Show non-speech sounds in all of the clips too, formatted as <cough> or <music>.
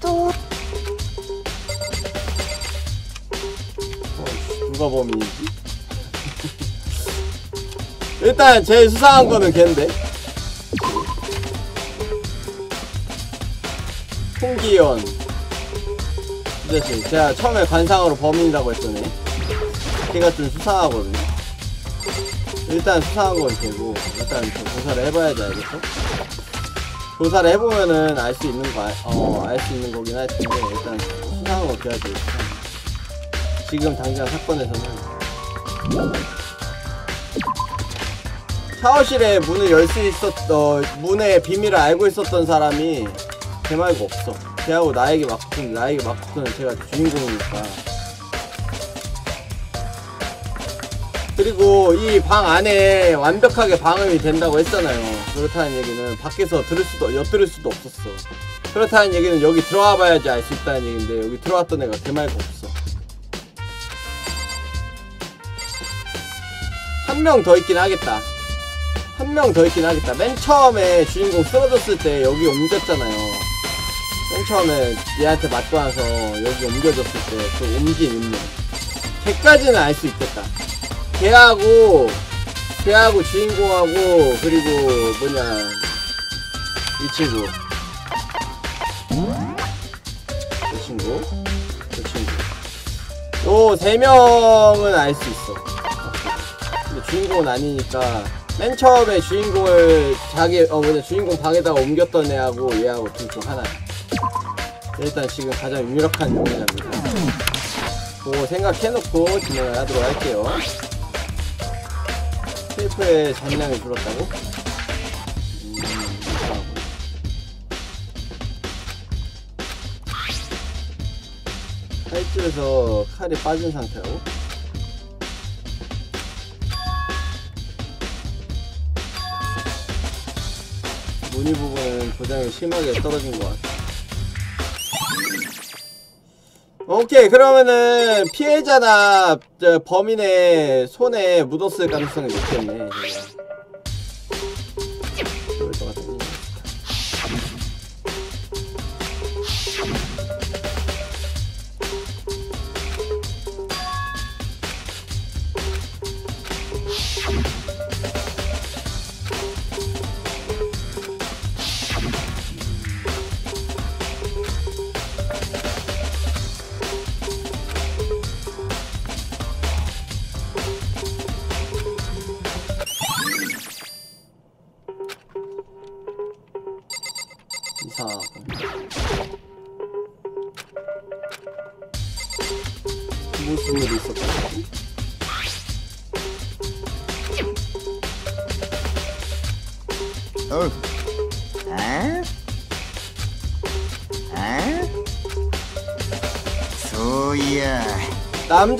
또 누가 범인이지? <laughs> 일단 제일 수상한 거는 걔인데 홍기현 이제 제가 처음에 관상으로 범인이라고 했더니 걔가 좀 수상하거든요 일단 수상한 건 걔고 일단 좀 조사를 해봐야지 알겠어? 조사를 해보면은 알 수 있는 거, 어, 알 수 있는 거긴 할 텐데, 일단 수상한 거 줘야지. 지금 당장 사건에서는. 샤워실에 문을 열 수 있었, 어, 문의 비밀을 알고 있었던 사람이 걔 말고 없어. 걔하고 나에게 맞붙은, 나에게 맞붙은 제가 주인공이니까. 그리고 이 방 안에 완벽하게 방음이 된다고 했잖아요. 그렇다는 얘기는 밖에서 들을 수도, 엿들을 수도 없었어. 그렇다는 얘기는 여기 들어와 봐야지 알 수 있다는 얘기인데, 여기 들어왔던 애가 걔 말고 없어. 한 명 더 있긴 하겠다. 한 명 더 있긴 하겠다. 맨 처음에 주인공 쓰러졌을 때 여기 옮겼잖아요. 맨 처음에 얘한테 맞고 나서 여기 옮겨졌을 때 그 옮긴 인물. 걔까지는 알 수 있겠다. 걔하고 걔하고 주인공하고 그리고 뭐냐 이 친구. 이 친구? 이 친구. 요 세 명은 알 수 있어. 근데 주인공은 아니니까 맨 처음에 주인공을 자기 어 뭐냐 주인공 방에다가 옮겼던 애하고 얘하고 둘중 하나야. 일단 지금 가장 유력한 용의자입니다. 그거 생각해놓고 진행을 하도록 할게요 테이프의 잔량이 줄었다고? 음. 팔찌에서 칼이 빠진 상태라고? 무늬 부분은 조장이 심하게 떨어진 것 같아. 오케이 그러면은 피해자나 저 범인의 손에 묻었을 가능성이 높겠네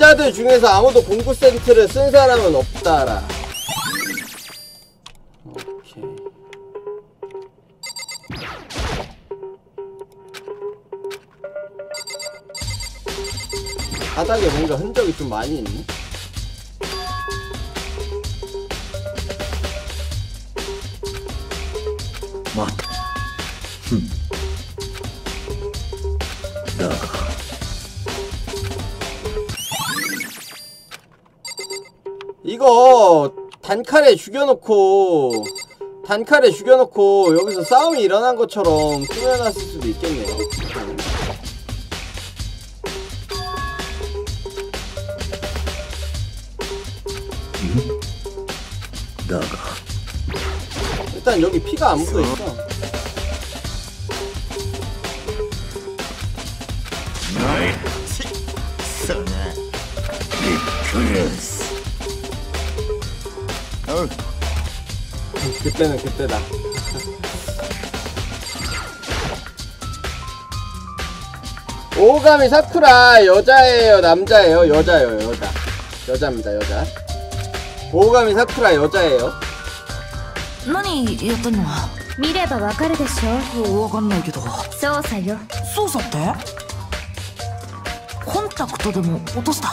남자들 중에서 아무도 공구 센트를 쓴 사람은 없다라. 바닥에 뭔가 흔적이 좀 많이 있네 이거 단칼에 죽여놓고 단칼에 죽여놓고 여기서 싸움이 일어난 것처럼 꾸며놨을 수도 있겠네요. 일단 여기 피가 안 묻어있어. 너의 그때는 그때다 오가미 사쿠라 여자예요 남자예요 여자예요 여자 여자입니다 여자 오가미 사쿠라 여자예요 何やってんの見ればわかるでしょわかんないけど操作よ操作ってコンタクトでも落とした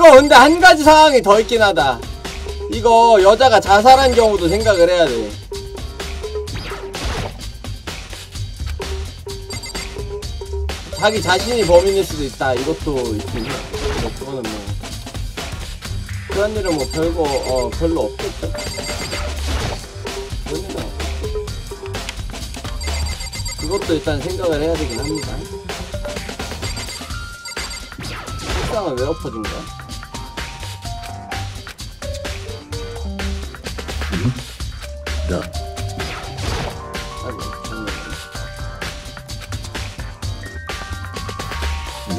이거 근데 한 가지 상황이 더 있긴 하다. 이거 여자가 자살한 경우도 생각을 해야 돼. 자기 자신이 범인일 수도 있다. 이것도 있긴 해 뭐, 그거는 뭐 그런 일은 뭐 별거 어 별로 없겠죠. 그런 일은 그것도 일단 생각을 해야 되긴 합니다. 책상은 왜 엎어진 거야? 잠깐만요.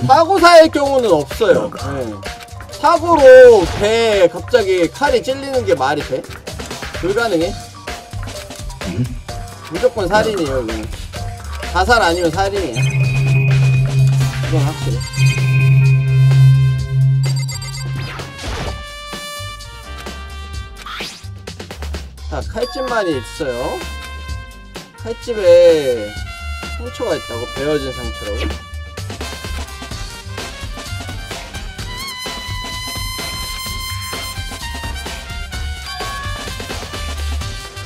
사고사의 경우는 없어요. 네. 사고로 배에 갑자기 칼이 찔리는 게 말이 돼? 불가능해? 무조건 살인이에요, 이거는. 자살 아니면 살인이야. 이건 확실해. 칼집만이 있어요. 칼집에 상처가 있다고? 베어진 상처라고?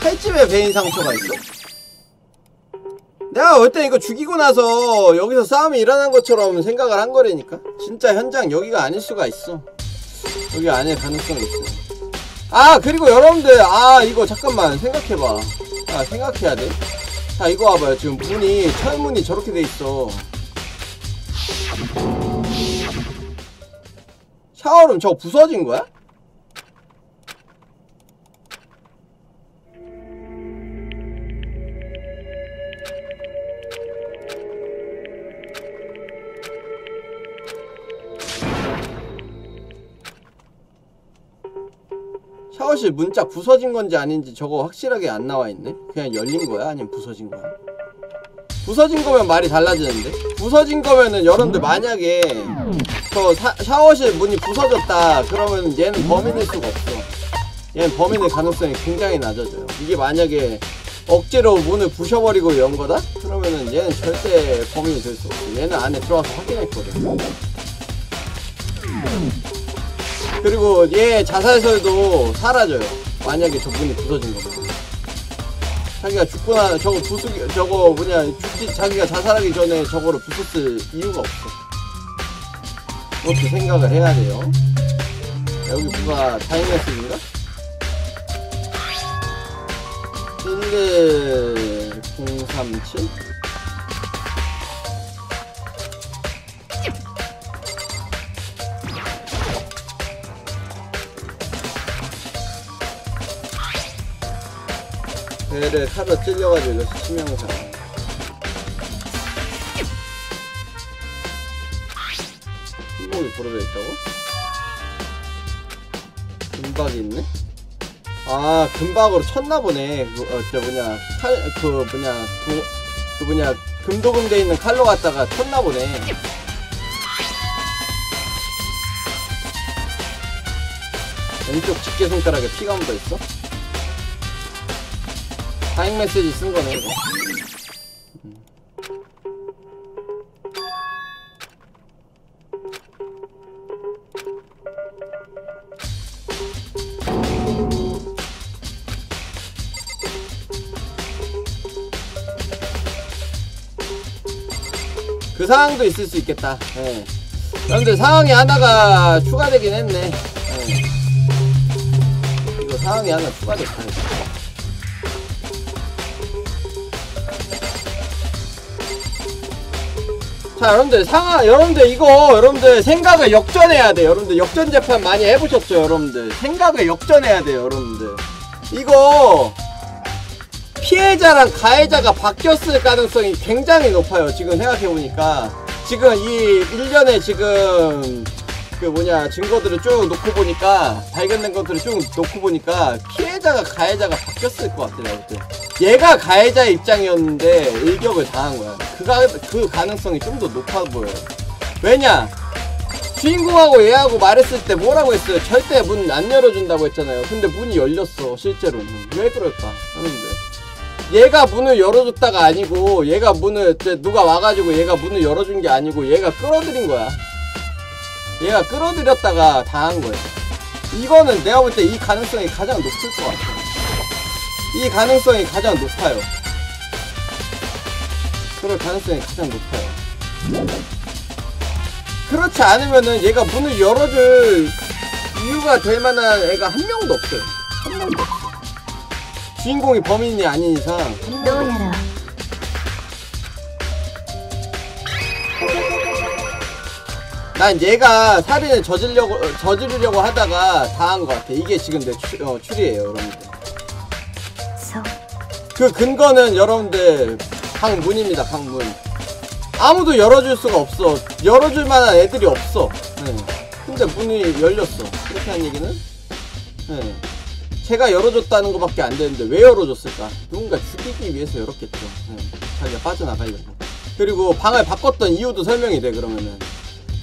칼집에 베인 상처가 있어? 내가 볼 때 이거 죽이고 나서 여기서 싸움이 일어난 것처럼 생각을 한 거라니까 진짜 현장 여기가 아닐 수가 있어 여기 아닐 가능성이 있어 아 그리고 여러분들 아 이거 잠깐만 생각해봐 아 생각해야 돼. 자 이거 봐봐요 지금 문이 철문이 저렇게 돼 있어. 샤워룸 저거 부서진 거야? 샤워실 문짝 부서진 건지 아닌지 저거 확실하게 안 나와 있네. 그냥 열린 거야? 아니면 부서진 거야? 부서진 거면 말이 달라지는데? 부서진 거면은 여러분들 만약에 저 사- 샤워실 문이 부서졌다 그러면 얘는 범인일 수가 없어. 얘는 범인의 가능성이 굉장히 낮아져요. 이게 만약에 억지로 문을 부셔버리고 연 거다? 그러면은 얘는 절대 범인이 될 수 없어. 얘는 안에 들어와서 확인했거든. 그리고 얘 자살설도 사라져요. 만약에 저 문이 부서진 거면. 자기가 죽고 나 저거 부수기 저거 뭐냐 죽기 자기가 자살하기 전에 저거를 부쉈을 이유가 없어. 그것도 생각을 해야 돼요. 여기 누가 타임메시인가? 11037? 배를 칼로 찔려가지고 이거 치명상 손목이 부러져 있다고? 금박이 있네? 아 금박으로 쳤나 보네 그, 어, 저 뭐냐 칼 그 뭐냐 도, 그 뭐냐 금도금 돼 있는 칼로 갖다가 쳤나 보네 왼쪽 집게 손가락에 피가 묻어 있어? 다행 메시지 쓴 거네 이거. 그 상황도 있을 수 있겠다. 예. 그런데 상황이 하나가 추가되긴 했네. 예. 이거 상황이 하나 추가됐다. 자 여러분들 상하 여러분들 이거 여러분들 생각을 역전해야 돼 여러분들 역전 재판 많이 해보셨죠 여러분들? 생각을 역전해야 돼요 여러분들. 이거 피해자랑 가해자가 바뀌었을 가능성이 굉장히 높아요 지금 생각해보니까. 지금 이 일련의 지금 그 뭐냐 증거들을 쭉 놓고 보니까 발견된 것들을 쭉 놓고 보니까 피해자가 가해자가 바뀌었을 것 같아 내가 볼 때. 얘가 가해자의 입장이었는데 일격을 당한 거야. 그 가 그 가능성이 좀 더 높아 보여요. 왜냐? 주인공하고 얘하고 말했을 때 뭐라고 했어요? 절대 문 안 열어준다고 했잖아요. 근데 문이 열렸어 실제로는. 왜 그럴까? 하는데. 얘가 문을 열어줬다가 아니고 얘가 문을 누가 와가지고 얘가 문을 열어준 게 아니고 얘가 끌어들인 거야. 얘가 끌어들였다가 당한 거야. 이거는 내가 볼 때 이 가능성이 가장 높을 것 같아. 이 가능성이 가장 높아요. 그럴 가능성이 가장 높아요. 그렇지 않으면은 얘가 문을 열어줄 이유가 될 만한 애가 한 명도 없어요. 한 명도 없어. 주인공이 범인이 아닌 이상 한ど 난 얘가 살인을 저지르려고 저지르려고 하다가 당한 것 같아. 이게 지금 내 추, 어, 추리예요, 여러분들. 그 근거는 여러분들 방문입니다, 방문. 아무도 열어줄 수가 없어. 열어줄 만한 애들이 없어. 네. 근데 문이 열렸어. 그렇게 한 얘기는? 네. 제가 열어줬다는 것밖에 안 되는데 왜 열어줬을까? 누군가 죽이기 위해서 열었겠죠. 네. 자기가 빠져나가려고. 그리고 방을 바꿨던 이유도 설명이 돼, 그러면은.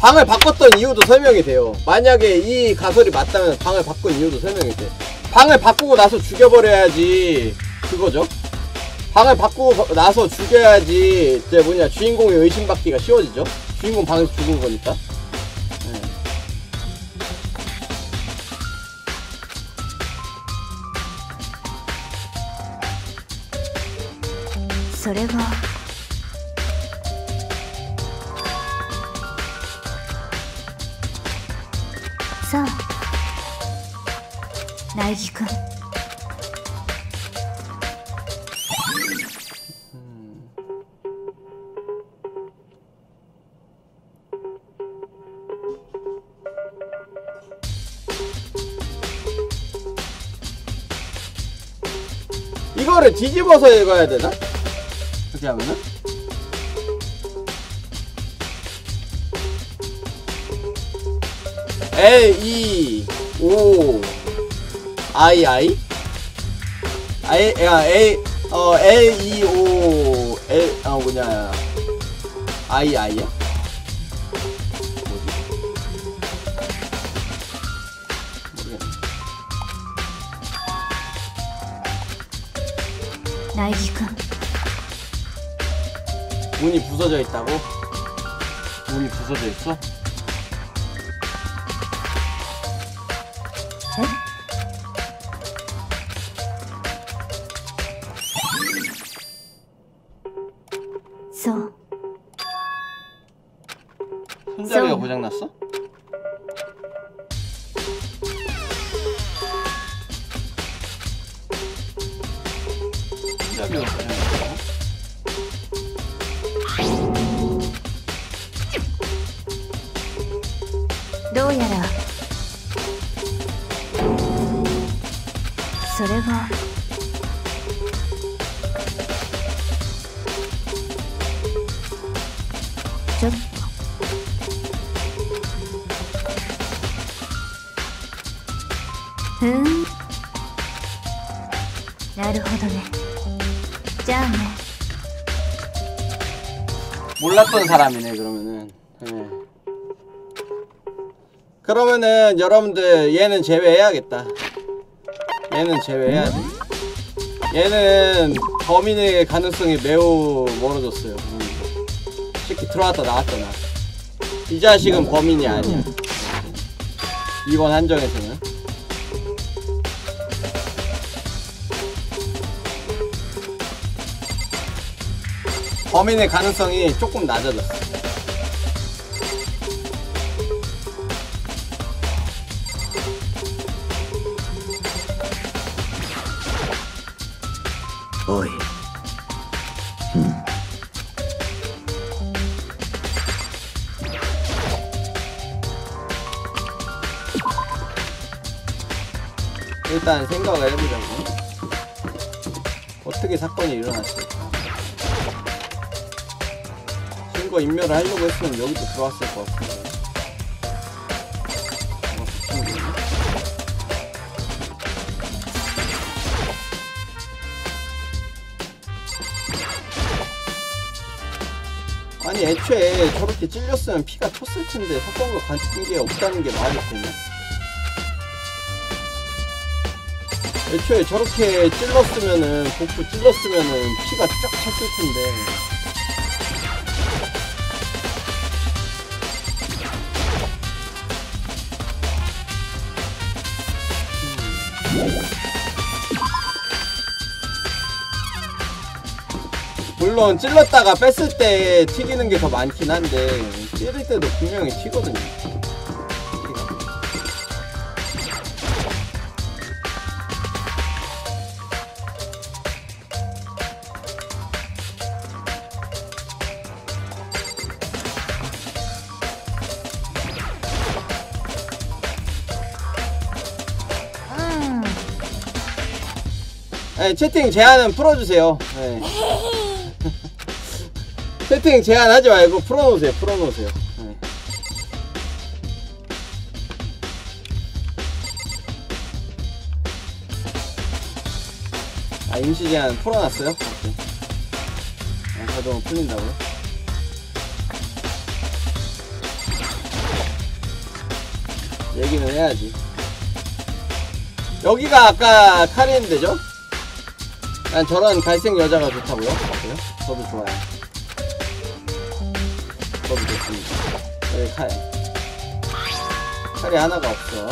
방을 바꿨던 이유도 설명이 돼요. 만약에 이 가설이 맞다면 방을 바꾼 이유도 설명이 돼. 방을 바꾸고 나서 죽여버려야지. 그거죠. 방을 바꾸고 나서 죽여야지 이제 뭐냐 주인공이 의심받기가 쉬워지죠. 주인공 방에서 죽은 거니까. 네. 날 지금 이거를 뒤집어서 읽어야 되나? 그렇게 하면은? 에이 오 e, 아이 아이? 아이 야 A 어 L E O L 아 뭐냐. 아이 아이야? 나이기군 문이 부서져 있다고? 문이 부서져 있어? 여러분들 얘는 제외해야겠다 얘는 제외해야 돼 얘는 범인의 가능성이 매우 멀어졌어요 음. 새끼 들어왔다 나왔잖아 이 자식은 범인이 아니야 이번 한정에서는 범인의 가능성이 조금 낮아졌어. 어. 일단 생각을 해보자고. 어떻게 사건이 일어났을까? 증거 인멸을 하려고 했으면 여기도 들어왔을 것 같은데. 아니 애초에 저렇게 찔렸으면 피가 텄을 텐데 사건과 관계 없다는 게 말이 되냐? 애초에 저렇게 찔렀으면은 복부 찔렀으면은 피가 쫙 찼을 텐데 물론 찔렀다가 뺐을 때 튀기는 게 더 많긴 한데 찌를 때도 분명히 튀거든요. 네, 채팅 제한은 풀어주세요. 네. <laughs> 채팅 제한하지 말고 풀어놓으세요. 풀어놓으세요. 네. 아 임시 제한 풀어놨어요? 오케이. 아, 자동 풀린다고요? 얘기는 해야지. 여기가 아까 카리인데죠? 난 저런 갈색 여자가 좋다고요? 그래요? 저도 좋아요. 저도 좋습니다. 여기 칼. 칼이 하나가 없어.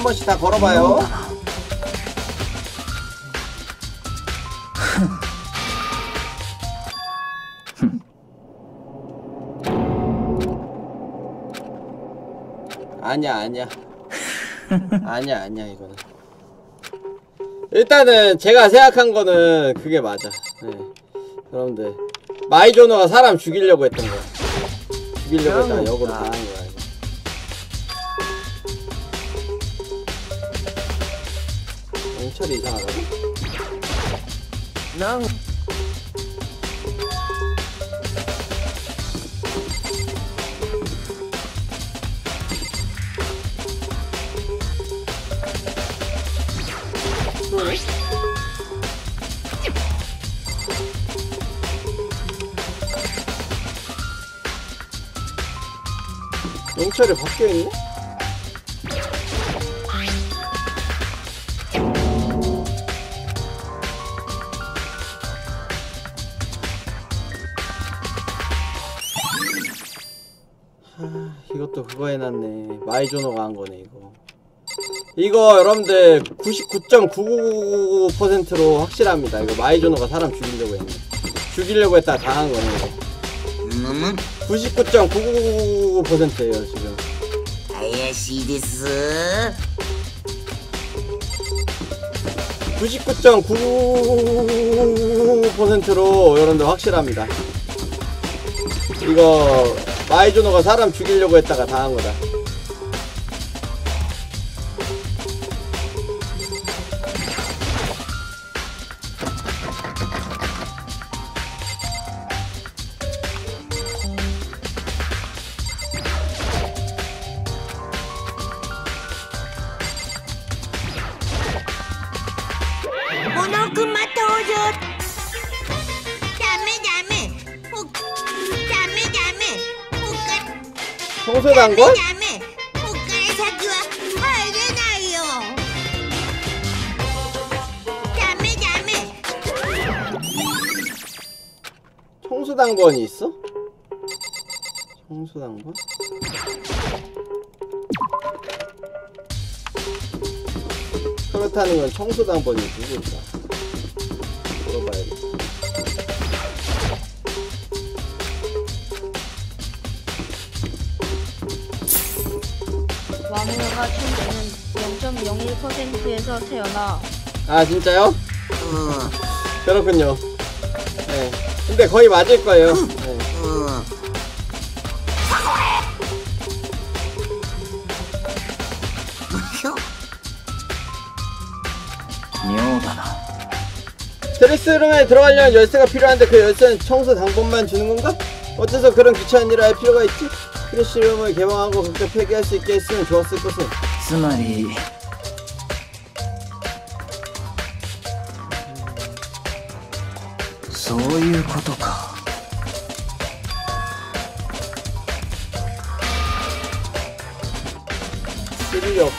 한 번씩 다 걸어봐요. <laughs> 아니야, 아니야. 아니야, 아니야, 이거는. 일단은 제가 생각한 거는 그게 맞아. 네. 여러분들. 마이조노가 사람 죽이려고 했던 거야. 죽이려고 했다가 역으로 당 난 영철이 바뀌어있네? 마이조노가 한 거네 이거. 이거 여러분들 99.999%로 확실합니다 이거 마이조노가 사람 죽이려고 했네 죽이려고 했다 당한 거네 이거 99.999%예요 지금 99.9% 99.99%로 여러분들 확실합니다 이거 마이조노가 사람 죽이려고 했다가 당한 거다 사기와 하이레나요 다메 다메 청소단권이 있어? 청소단권? 그렇다는 건 청소단권이 누구일까? 물어봐야겠다. 왕녀가 천재는 0.01%에서 태어나 아 진짜요? 어, 그렇군요. 네. 근데 거의 맞을 거예요. 네. 어. 휴, 妙だな 드레스룸에 들어가려면 열쇠가 필요한데 그 열쇠는 청소 당번만 주는 건가? 어째서 그런 귀찮은 일을 할 필요가 있지? 드레스룸을 개방하고 각자 폐기할 수 있게 했으면 좋았을 것을. つまり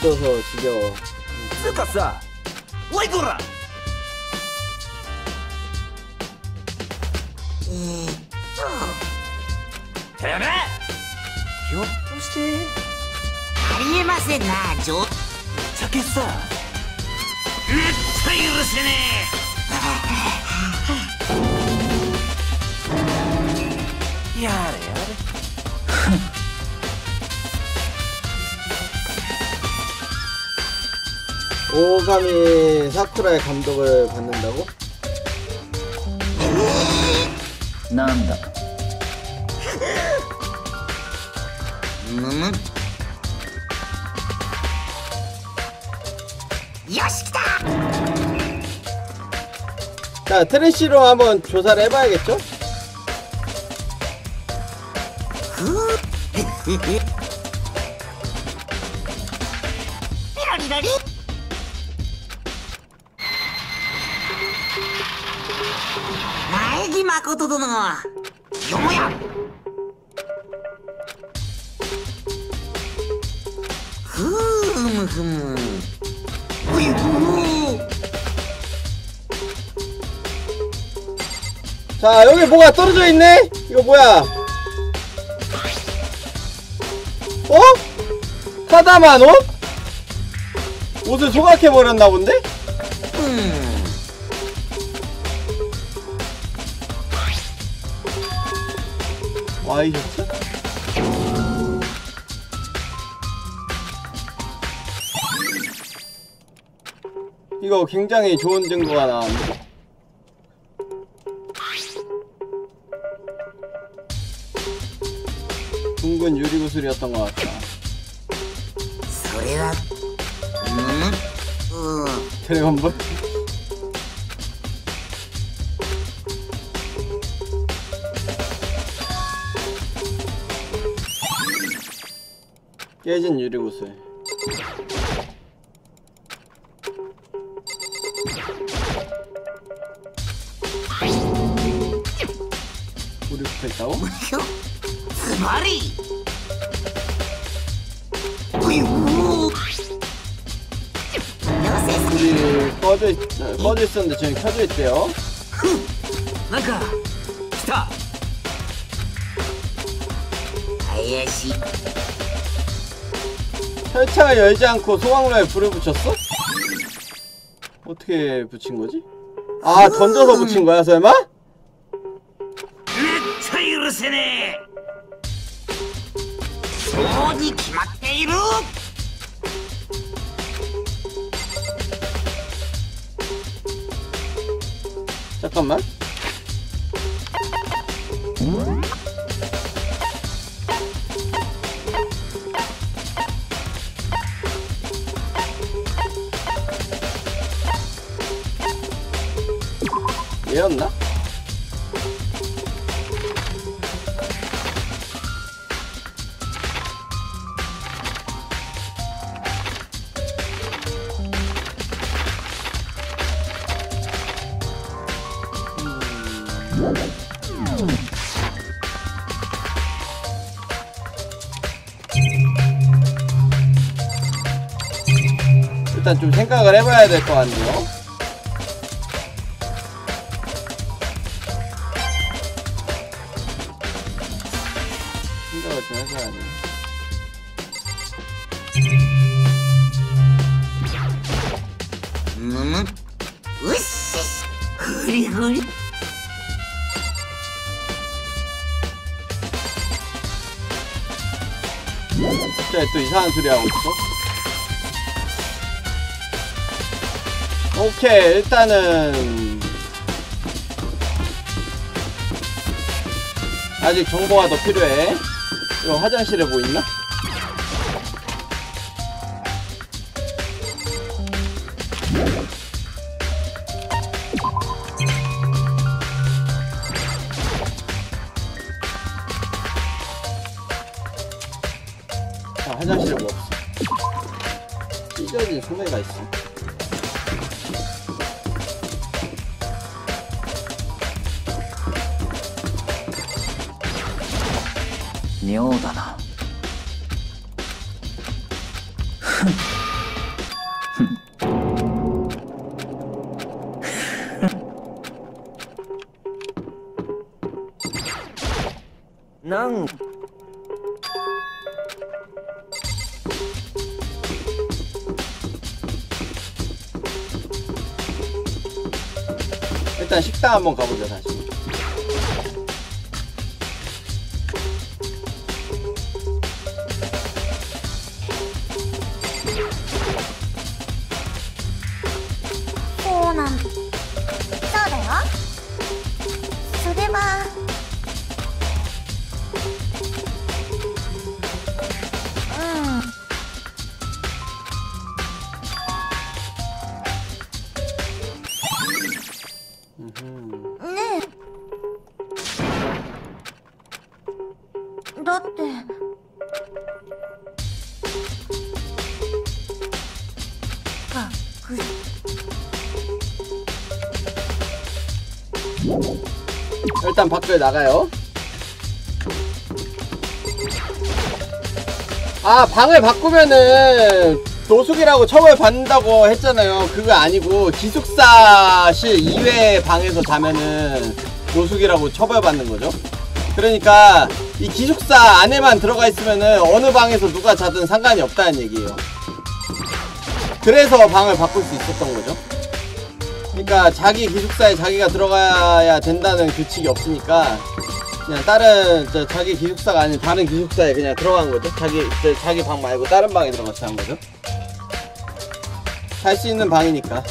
そうそう資料つうかさえー、っと。てめえひょっとして。ありえませんなジョちゃさ。うっ許せねえ。 오감이 사쿠라의 감독을 받는다고? 난다. 음. 요시다. 자 트래시로 한번 조사를 해봐야겠죠? 자, 여기 뭐가 떨어져 있네? 이거 뭐야? 어? 사다만 옷? 옷을 소각해버렸나 본데? うん。 와이셔츠? 이거 굉장히 좋은 증거가 나왔는데 나왔다. 소리가 음? 드래곤볼? 깨진 유리구슬 꺼져 있었는데 지금 켜져 있대요. 나가. 기타. 아야씨 혈차가 열지 않고 소각로에 불을 붙였어? 어떻게 붙인 거지? 아 던져서 붙인 거야 설마? 차이르세네. 소원이 기막대이루. 잠깐만 얘였나? 좀 생각을 해봐야 될 것 같네요 생각을 좀 해봐야 돼 음, 으쌰, 흐리흐리. 진짜 또 이상한 소리 하고 있어. 오케이 일단은 아직 정보가 더 필요해 이거 화장실에 뭐 있나? はもうかぼちゃ 밖을 나가요? 아 방을 바꾸면은 노숙이라고 처벌 받는다고 했잖아요. 그거 아니고 기숙사실 이외의 방에서 자면은 노숙이라고 처벌 받는 거죠. 그러니까 이 기숙사 안에만 들어가 있으면은 어느 방에서 누가 자든 상관이 없다는 얘기예요. 그래서 방을 바꿀 수 있었던 거죠 그러니까 자기 기숙사에 자기가 들어가야 된다는 규칙이 없으니까 그냥 다른 저 자기 기숙사가 아닌 다른 기숙사에 그냥 들어간 거죠. 자기 저 자기 방 말고 다른 방에 들어가서 한 거죠. 살 수 있는 방이니까.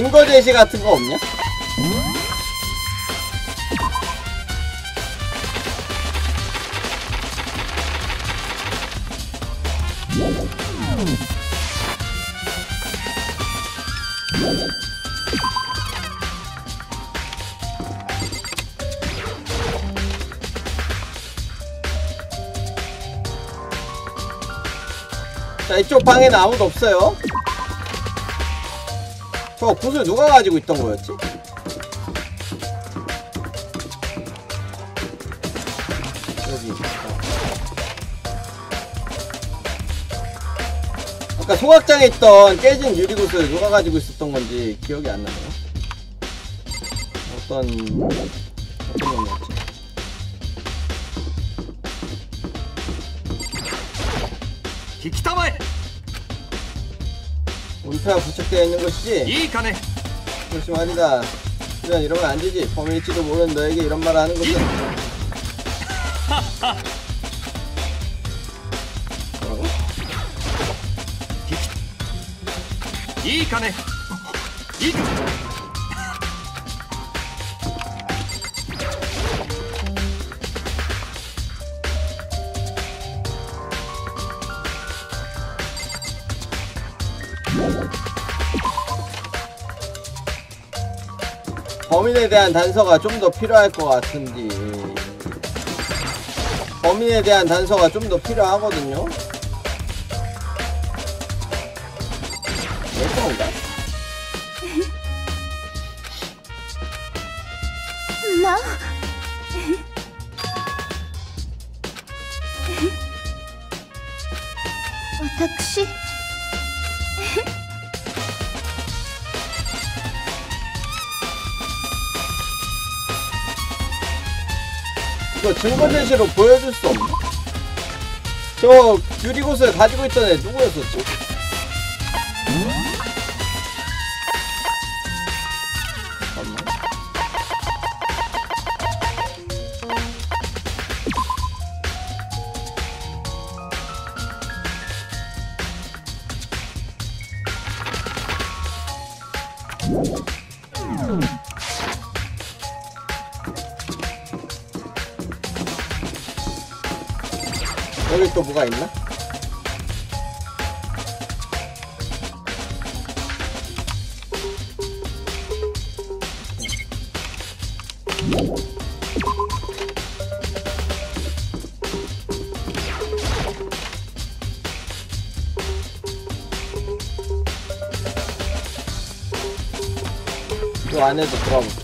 증거 제시 같은 거 없냐? 자 이쪽 방에는 아무도 없어요 저 굿을 누가 가지고 있던 거였지? 여기 어. 아까 소각장에 있던 깨진 유리굿을 누가 가지고 있었던 건지 기억이 안 나네요 어떤 렌트가 부착되어 있는 것이지? 이 간에. 그렇지 말이다. 이런 이러면 안 되지. 범일지도 모르는 너에게 이런 말을 하는 것은. 뭐라고? <laughs> 이 간에. 이 범인에 대한 단서가 좀 더 필요할 것 같은데. 범인에 대한 단서가 좀 더 필요하거든요. 증거 제시로 보여줄 수 없나? 저 유리구슬 가지고 있던 애 누구였었지? 뭐가 있나? 이 안에도 들어가 볼게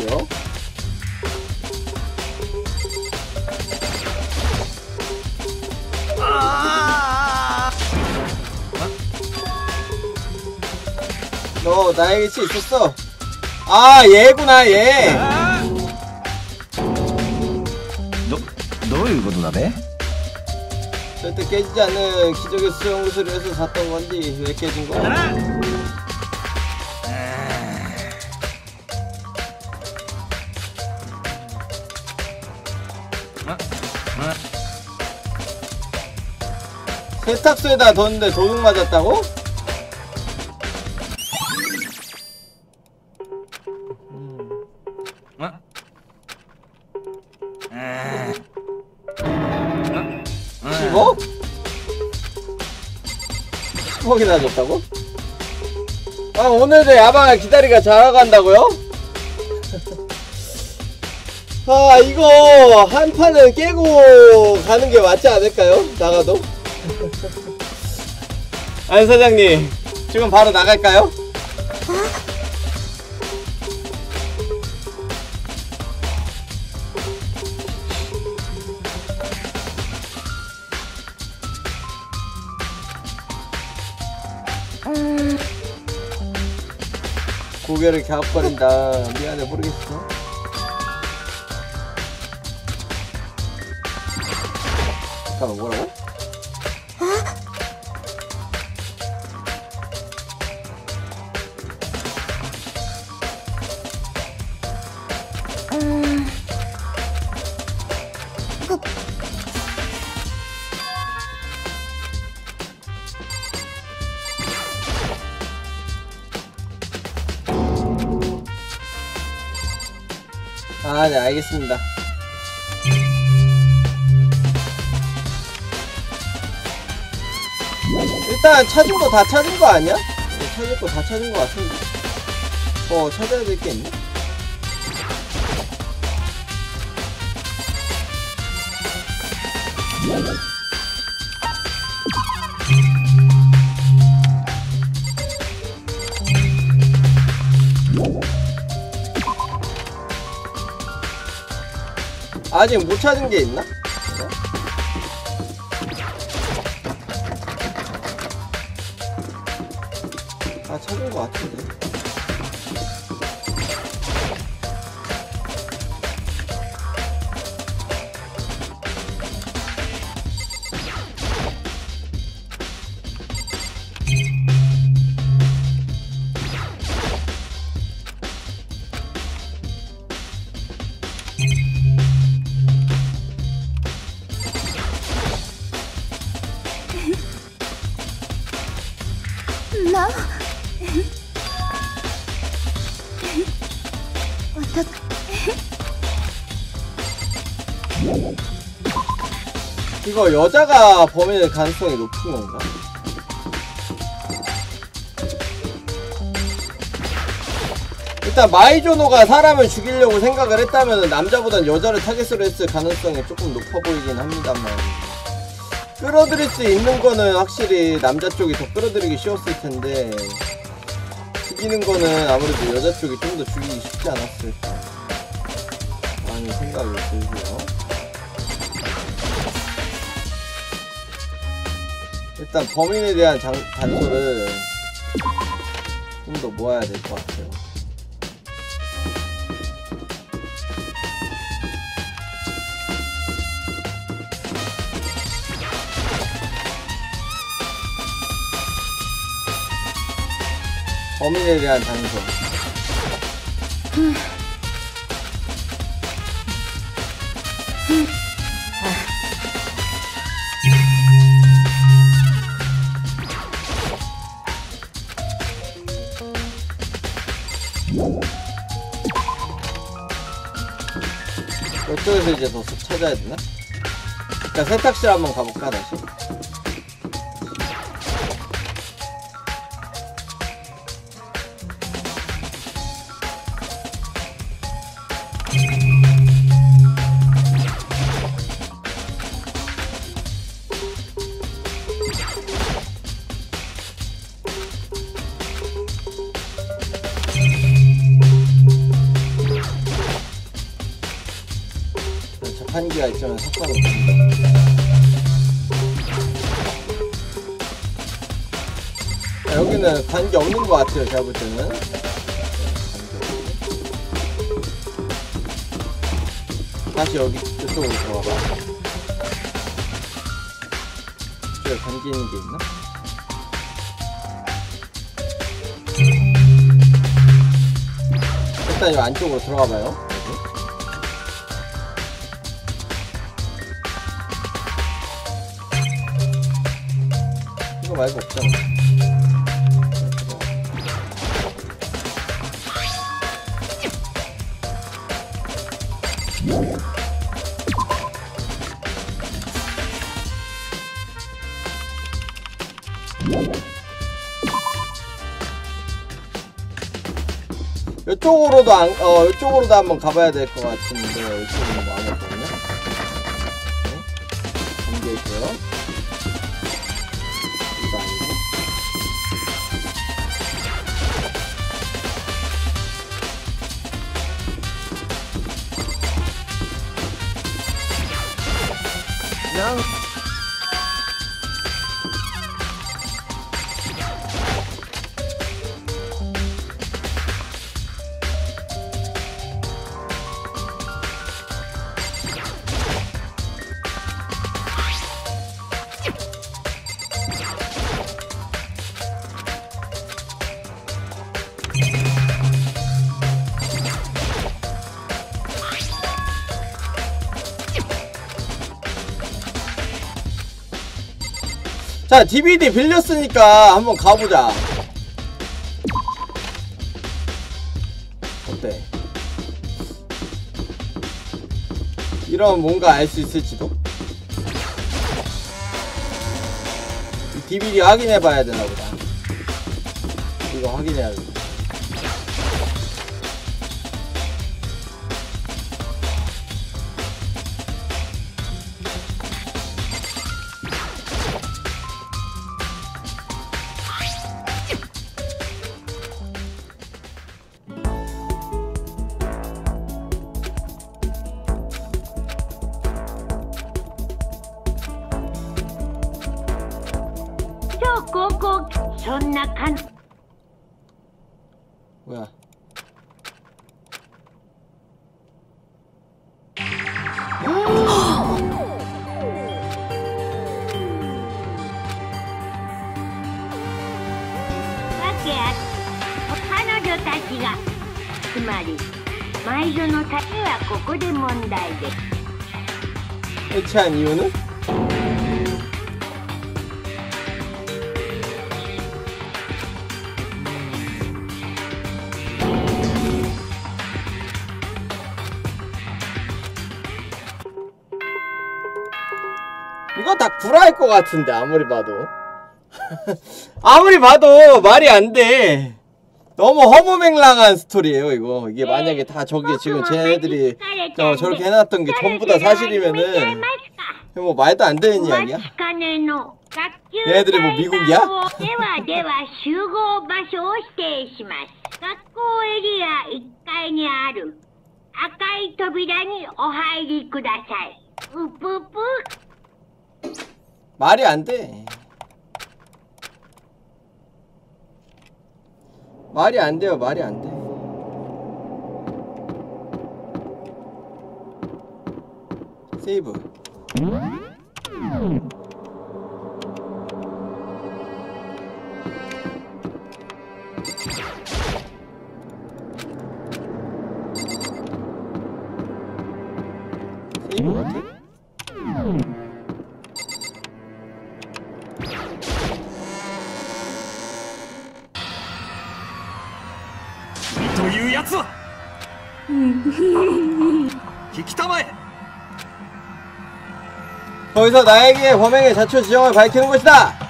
너 나에게 치 있었어 아 얘구나 얘 너, 너의 거도나네 절대 깨지지 않는 기적의 수영 옷을 위해서 샀던 건지 왜 깨진 거야? 세탁소에다 뒀는데 도둑 맞았다고? 10억이나 줬다고? 아 오늘의 야방을 기다리가 자라간다고요? <laughs> 아 이거 한 판은 깨고 가는 게 맞지 않을까요? 나가도? <laughs> 안 사장님 지금 바로 나갈까요? 고개를 갸웃거린다 미안해 모르겠어 잠깐만 뭐라고? 네, 알겠습니다. 일단 찾은 거 다 찾은 거 아니야? 네, 찾을 거 다 찾은 거 같은데. 어, 찾아야 될 게 있네. 아직 못 찾은 게 있나? 이거 여자가 범인일 가능성이 높은 건가? 일단 마이조노가 사람을 죽이려고 생각을 했다면 남자보단 여자를 타겟으로 했을 가능성이 조금 높아 보이긴 합니다만. 끌어들일 수 있는 거는 확실히 남자 쪽이 더 끌어들이기 쉬웠을 텐데 죽이는 거는 아무래도 여자 쪽이 좀 더 죽이기 쉽지 않았을까. 라는 생각이 들고요 일단 범인에 대한 장, 단서를 좀 더 모아야 될 것 같아요. 범인에 대한 단서. 이제 더 찾아야 되나? 일단 세탁실 한번 가볼까 다시? 것 같아요, 제가 볼 때는. 네, 다시 여기 이쪽으로 들어가봐. 관계 있는 게 있나? 일단 이 안쪽으로 들어가봐요. 이거 말고 없잖아. 이쪽으로도 안, 어, 이쪽으로도 한번 가봐야 될 것 같은데, 이쪽은 뭐 아무것도냐? 네? 잠겨 있고요. 자 DVD 빌렸으니까 한번 가보자 어때? 이러면 뭔가 알 수 있을지도? 이 DVD 확인해봐야 되나보다 이거 확인해야 돼 彼女たちがつまり舞女のたちはここで問題です 해체한 이유는? 이거 다 구라일 것 같은데 아무리 봐도 <laughs> 아무리 봐도 말이 안돼 너무 허무맹랑한 스토리예요 이거. 이게 만약에 다 저기 지금 쟤네들이 어, 저렇게 해놨던 게 전부 다 사실이면은 뭐 말도 안 되는 이야기야? 얘네들이 뭐 미국이야? 말이 안돼. 말이 안 돼요, 말이 안 돼. 세이브. 거기서 나에게 범행의 자초 지형을 밝히는 것이다.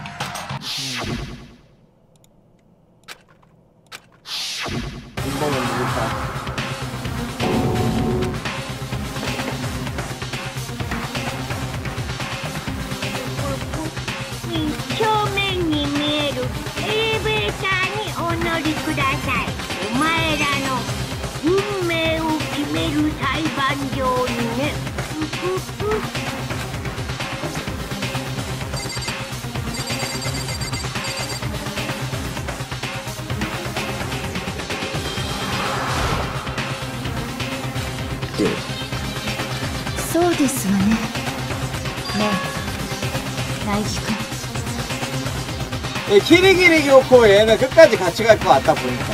이 키리키리 교코 얘는 끝까지 같이 갈 것 같다 보니까.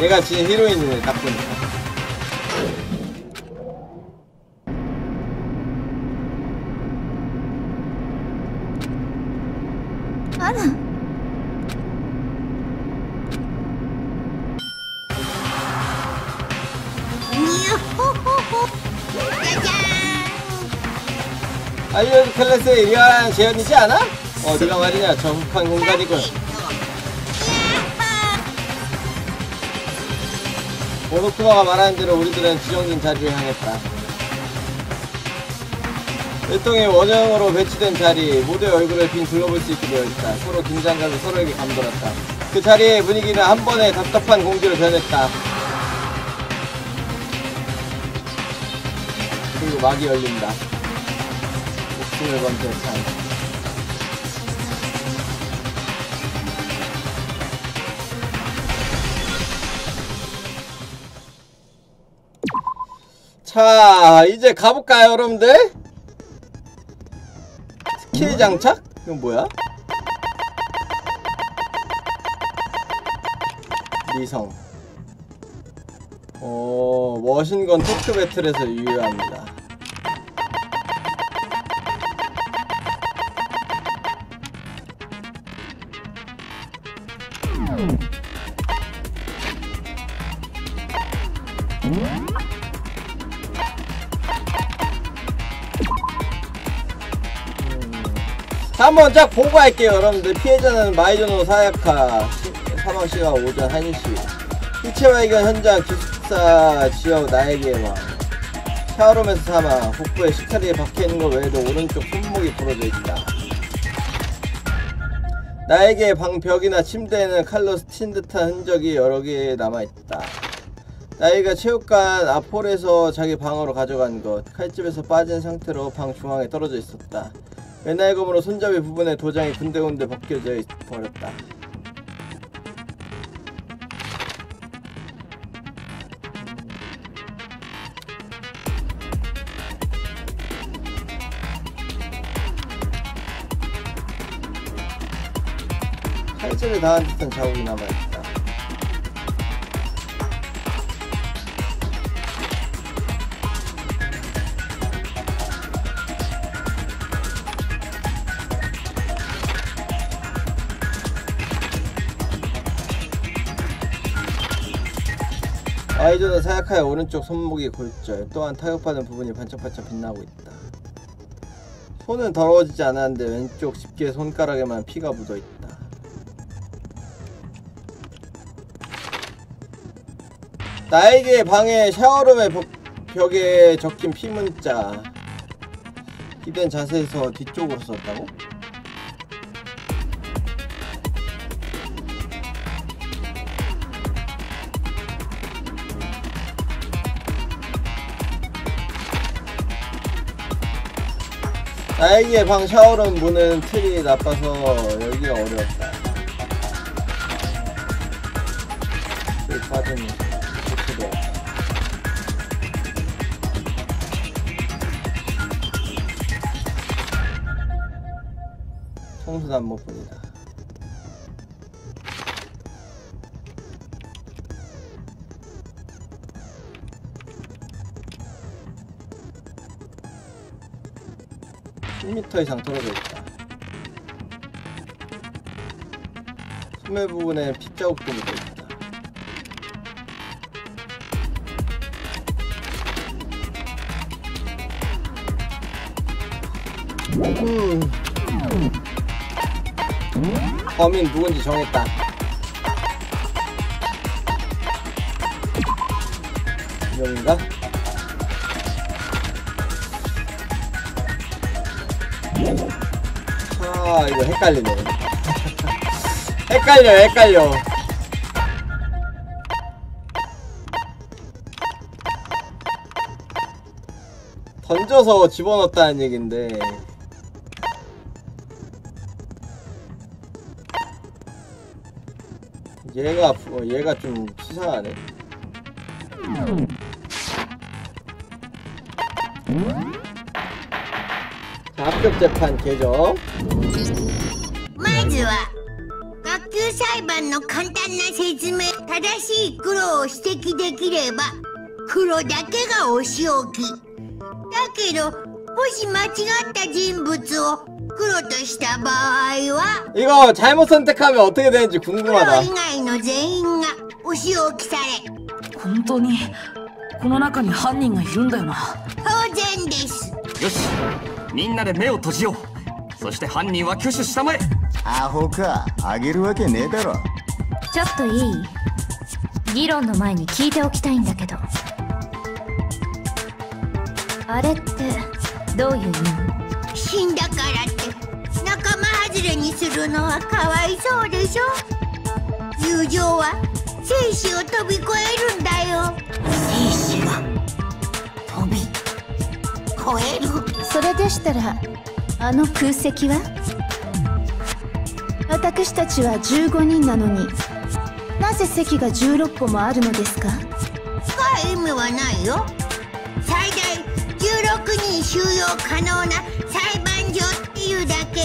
얘가 진짜 히로인이네 딱 보니까. 클래스의 일요한 재현이지 않아? 어디가 말이냐 정확한 공간이군 오노쿠마가 말하는 대로 우리들은 지정된 자리를 향했다. 일동의 원형으로 배치된 자리 모두의 얼굴을 빈 둘러볼 수 있게 되어 있다. 서로 긴장감이 서로에게 감돌았다. 그 자리의 분위기는 한 번에 답답한 공기로 변했다. 그리고 막이 열린다 건 대찬 자 이제 가볼까요 여러분들? 스킬 장착? 이건 뭐야? 미성 어 머신건 토크 배틀에서 유효합니다 한번 쫙 보고 갈게요 여러분들. 피해자는 마이저노 사야카 시- 사망시간 오전 1시. 시체 발견 현장 기숙사 지역 나에게만 샤워룸에서 사망 복부에 식탁에 박혀있는 것 외에도 오른쪽 손목이 부러져 있다 나에게 방 벽이나 침대에는 칼로 스친 듯한 흔적이 여러 개 남아있다 나이가 체육관 앞홀에서 자기 방으로 가져간 것 칼집에서 빠진 상태로 방 중앙에 떨어져 있었다 맨날 검으로 손잡이 부분에 도장이 군데군데 벗겨져 있- 버렸다. 칼질을 당한 듯한 자국이 남아있다. 아이전은 사약하여 오른쪽 손목이 골절. 또한 타격받은 부분이 반짝반짝 빛나고 있다. 손은 더러워지지 않았는데 왼쪽 집게 손가락에만 피가 묻어있다 나에게 방에 샤워룸의 벽, 벽에 적힌 피문자 기댄 자세에서 뒤쪽으로 썼다고? 나에게 방 샤워룸 문은 틀이 나빠서 열기가 어려웠다. 고 청소 단목뿐이다. (10m) 이상 떨어져 있다 소매 부분에 핏자국도 묻어 있다. 음. 범인 누군지 정했다. 이놈인가? 아 이거 헷갈리네. <laughs> 헷갈려 헷갈려. 던져서 집어넣었다는 얘긴데 얘가 부- 어, 얘가 좀 수상하네. 자, 합격 재판 개정. まずは学級裁判の簡単な説明正しい黒を指摘できれば黒だけがお仕置きだけどもし間違った人物を 黒とした場合は 이거 잘못 선택하면 어떻게 되는지 黒 궁금하다. 以外の全員がお仕置きされ本当にこの中に犯人がいるんだよな当然ですよしみんなで目を閉じようそして犯人は挙手したまえアホかあげるわけねえだろちょっといい議論の前に聞いておきたいんだけどあれってどういう意味死んだから って仲間外れにするのはかわいそうでしょ？友情は生死を飛び越えるんだよ。生死が飛び。越える。それでしたらあの空席は？私たちは15人なのになぜ席が16個もあるのですか？深い意味はないよ。最大16人収容可能な裁判所っていうだけ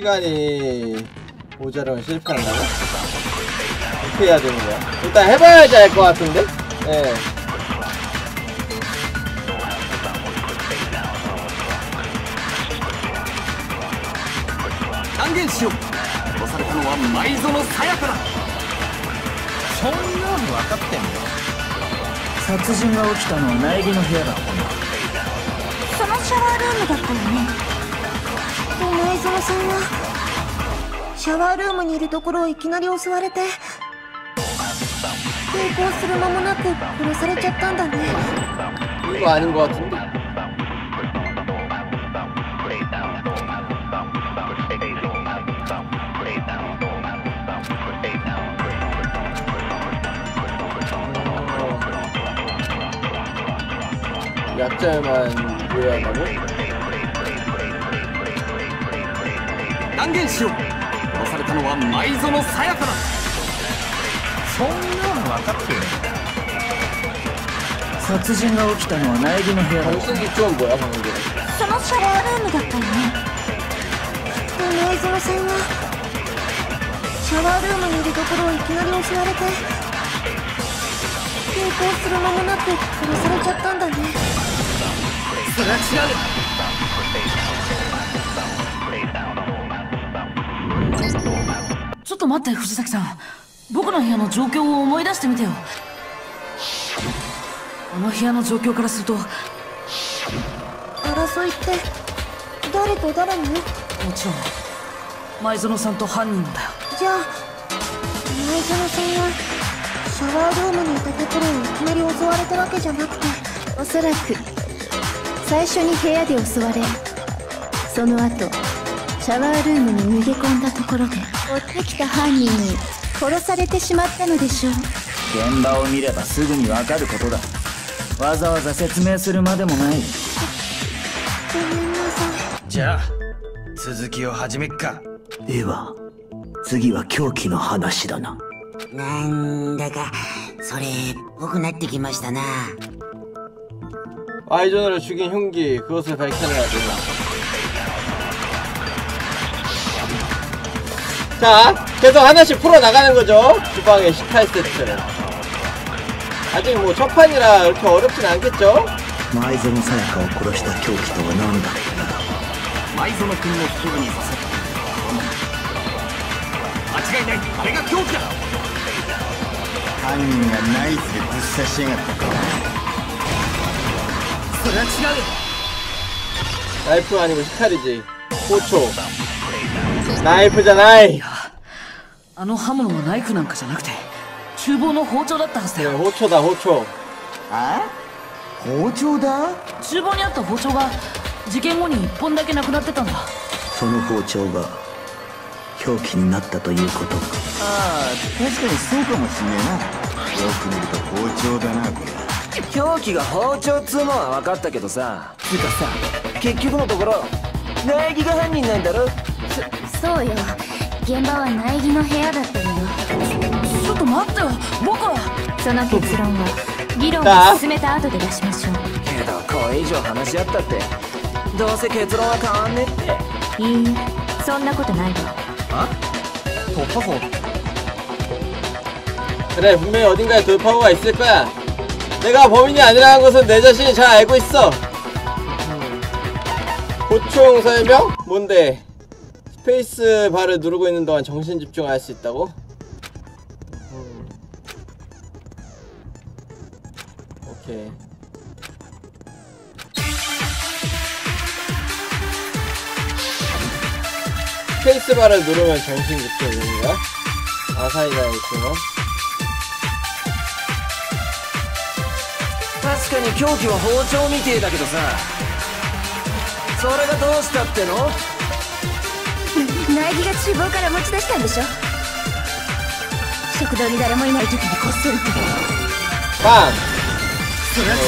시간이 모자라면 실패한다고? 어떻게 해야 되는 거야? 일단 해봐야지 알 것 같은데? 예. 断言しよう殺されたのは舞園さやかだそんなの分かってんの殺人が起きたのは苗木の部屋だそのシャワールームだったよねで 前園さんはシャワールームにいるところをいきなり襲われて抵抗する間もなく殺されちゃったんだね 이거 아닌 것 같은데? 어. 약자만 요약하고 断言しよう。殺されたのは前園さやかだ。そんなの分かってる？殺人が起きたのは苗木の部屋だ。そのシャワールームだったよね。きっと前園さんはシャワールームにいるところをいきなり失われて抵抗する間もなく殺されちゃったんだね。それは違う。と待って藤崎さん。僕の部屋の状況を思い出してみてよ。あの部屋の状況からすると。も争いって誰と誰に？ちろん。舞園さんと犯人だよ。じゃあ前園さんはシャワールームにいたところをいきなり襲われたわけじゃなくて。おそらく最初に部屋で襲われその後シャワールームに逃げ込んだところで追ってきた犯人に殺されてしまったのでしょう現場を見ればすぐに分かることだわざわざ説明するまでもない ごめんなさいじゃあ続きを始めっかでは次は狂気の話だななんだかそれっぽくなってきましたな Y존으로 죽인 흉기 그것을 밝혀내야 돼. 자, 계속 하나씩 풀어 나가는 거죠. 주방의 18세트. 아직 뭐 첫 판이라 그렇게 어렵진 않겠죠? 前園さやかを殺した狂気とは何だ舞園君をすぐにさせ間違いないあれが狂気だ犯人がナイフでぶっ刺しやがったかそれは違う 나이프 아니고 시칼 ナイフじゃない。いやあの刃物はナイフなんかじゃなくて厨房の包丁だったはずだよ。包丁だ包丁。あ？包丁だ？厨房にあった包丁が事件後に1本だけなくなってたんだ。その包丁が凶器になったということか。ああ確かにそうかもしれねえな。よく見ると包丁だなこれ。凶器が包丁っつうのは分かったけどさ。つうかさ結局のところ苗木が犯人なんだろ。そうよ現場は苗木の部屋だったのよちょっと待ってよ僕はその結論は議論さあを進めた後で出しましょうけどこれ以上話し合ったってどうせ結論は変わんねっていいえそんなことないわ 그래, 분명히 어딘가에 돌파구가 있을 거야. 내가 범인이 아니라는 것은 내 자신이 잘 알고 있어. 보충 설명? 뭔데? 스페이스 바를 누르고 있는 동안 정신 집중할 수 있다고? 음. 오케이. 스페이스 바를 누르면 정신 집중이 되는 거야? 아사히가 있구나. 確かに凶器は包丁みてえだけどさそれがどうしたっての 苗木が厨房から持ち出したんでしょ食堂に誰もいない時にこっそりと 빵! 어,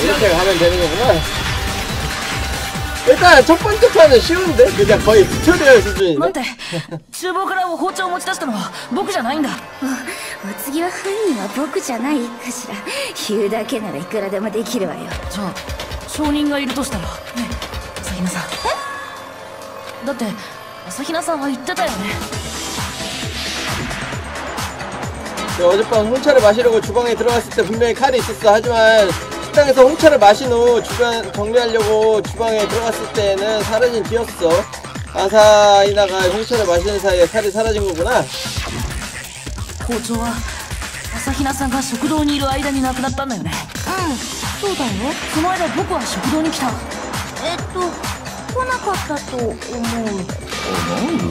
이렇게 가면 되는 거구나. 일단 첫 번째 판은 쉬운데? 그냥 거의 튜토리얼 待 수준인데? って厨房から包丁を持ち出したのは僕じゃないんだお次は犯人は僕じゃないかしら言うだけならいくらでもできるわよじゃあ証人がいるとしたらねえ朝比奈さんえだって 朝比奈さんは言ってたよね 그 어젯밤 홍차를 마시려고 주방에 들어갔을 때 분명히 칼이 있었어. 하지만 식당에서 홍차를 마신 후 주변 정리하려고 주방에 들어갔을 때는 사라진 뒤였어. 아사이나가 홍차를 마시는 사이에 칼이 사라진 거구나. 包丁は朝比奈さんが食堂にいる間になくなったんだよねうんそうだよその間僕は食堂に来たえっと 来なかったと思う。思うう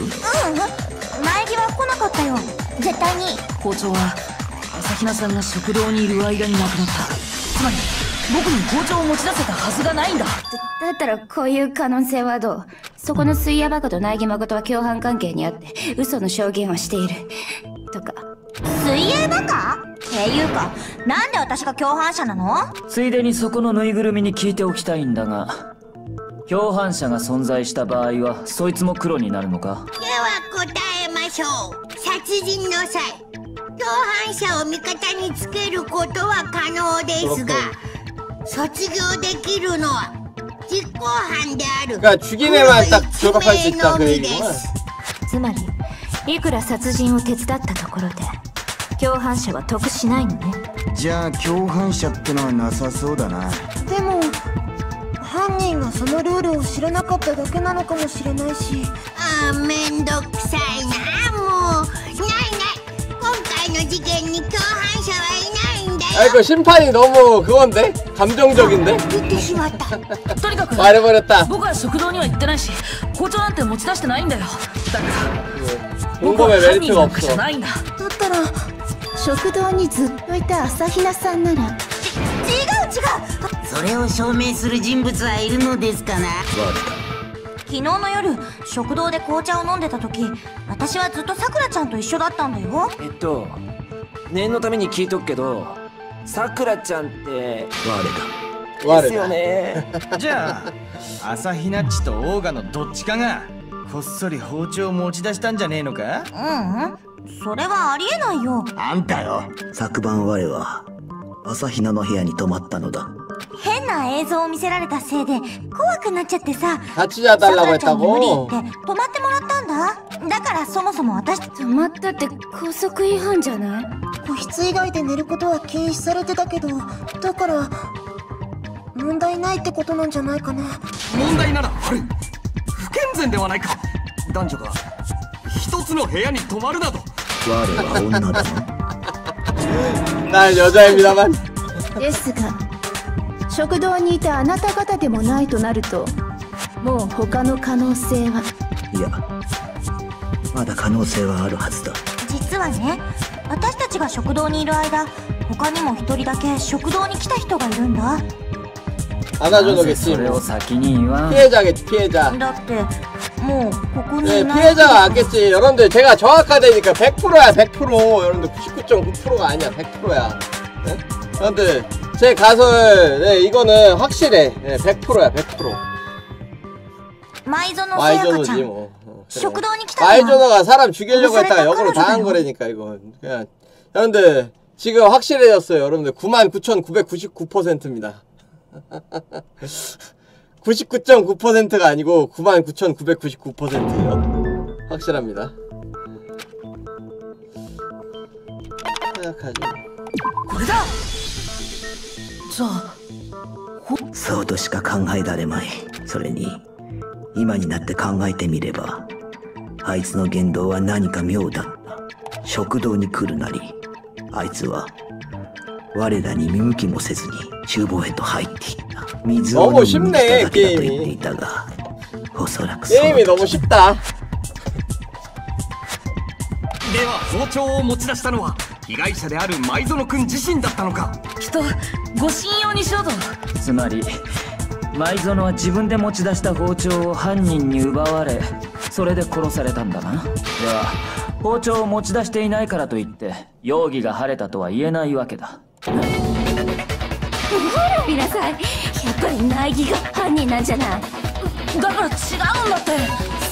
ん。苗木は来なかったよ。絶対に包丁は朝比奈さんが食堂にいる間になくなった。つまり僕に包丁を持ち出せたはずがないんだ。だだったらこういう可能性はどう？そこの水屋バカと苗木誠は共犯関係にあって嘘の証言をしている。とか。水泳バカ？っていうかなんで私が共犯者なの？ついでにそこのぬいぐるみに聞いておきたいんだが共犯者が存在した場合はそいつも黒になるのかでは答えましょう殺人の際共犯者を味方につけることは可能ですが卒業できるのは実行犯である 그러니까 죽인 애만 딱 졸업할 수 있다 그 のみ 얘기구나. ですつまりいくら殺人を手伝ったところで共犯者は得しないのねじゃあ共犯者ってのはなさそうだな でも犯人がそのルールを知らなかっただけなのかもしれないしあーめんどくさいなもうないない今回の事件に共犯者はいないんだ 아, よ 그 심판이 너무 그건데? 감정적인데? 言ってしまったとにかく 말해버렸다. 僕は食堂には行ってないし包丁なんて持ち出してないんだよだから僕は 공범의 犯人 메리트가 なんかじゃ 없어. ないんだだったら食堂にずっといた朝比奈さんなら違う違う それを証明する人物はいるのですかな？昨日の夜食堂で紅茶を飲んでた時私はずっとさくらちゃんと一緒だったんだよ。えっと念のために聞いとくけどさくらちゃんって我だ。ですよね。じゃあ朝日奈っちとオーガのどっちかがこっそり包丁を持ち出したんじゃねえのか？ううん。それはありえないよ。あんたよ。昨晩我は朝比奈の部屋に泊まったのだ。変な映像を見せられたせいで怖くなっちゃってさ。立ち上がられたもって泊まってもらったんだ。だからそもそも私泊まったって拘束違反じゃない。個室以外で寝ることは禁止されてたけどだから問題ないってことなんじゃないかな。問題ならあれ不健全ではないか。男女が一つの部屋に泊まるなど。我は女だぞ 난 여자입니다만 ですが食堂にいたあなた方でもないとなるともう他の可能性はいやまだ可能性はあるはずだ実はね私たちが食堂にいる間他にも一人だけ食堂に来た人がいるんだ 안아줘놓겠지 それを 뭐 先に言わん 피해자겠지 피해자 だってもうここに 네 いない 피해자가 알겠지 여러분들 제가 정확하다니까 100%야 100% 여러분들 99.9%가 아니야 100%야 네? 여러분들 제 가설 네 이거는 확실해 네, 100%야 100% 舞園さやかちゃ 마이저너지 ん 뭐 어, 그래. 食堂に来たのは 마이저너가 사람 죽이려고 거기서 했다가 했던 역으로 당한彼女だよ. 거라니까 이거 그냥 여러분들 지금 확실해졌어요 여러분들 99,999%입니다 <laughs> 99.9%가 아니고 99,999%예요 확실합니다 생각하지 これだじゃあそうとしか考えられまいそれに今になって考えてみればあいつの言動は何か妙だった食堂に来るなりあいつは 我らに見向きもせずに厨房へと入っていった。水を飲みに来ただけだと言っていたがおそらくそった。では包丁を持ち出したのは被害者である前園君自身だったのか？きっと護身用にしろと。つまり前園は自分で持ち出した包丁を犯人に奪われそれで殺されたんだな。では包丁を持ち出していないからといって容疑が晴れたとは言えないわけだ。ほら見なさいやっぱり苗木が犯人なんじゃないだから違うんだって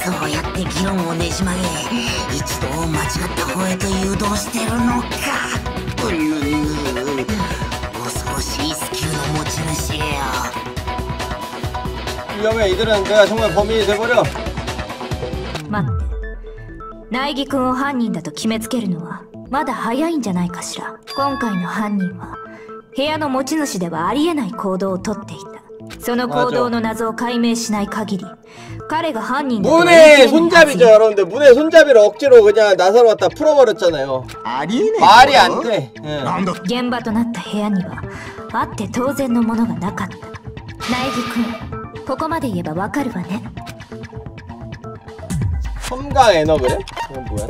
そうやって議論をねじ曲げ一度間違った方へと誘導してるのかうぬぬ恐ろしいスキルの持ち主よ 위험해 이들은 내가 정말 범인이 돼버려 待って苗木くんを犯人だと決めつけるのは まだ早いんじゃないかしら今回の犯人は部屋の持ち主ではありえない行動をとっていたその行動の謎を解明しない限り彼が犯人だとは言い 문의 切れないはず 손잡이죠 여러분들 문의 손잡이를 억지로 그냥 나사로 갖다 풀어버렸잖아요 ありえねえ 말이 안돼 예. なんだ現場となった部屋にはあって当然のものがなかった苗木くんここまで言えばわかるわね 섬광 에너 그래? 이건 뭐야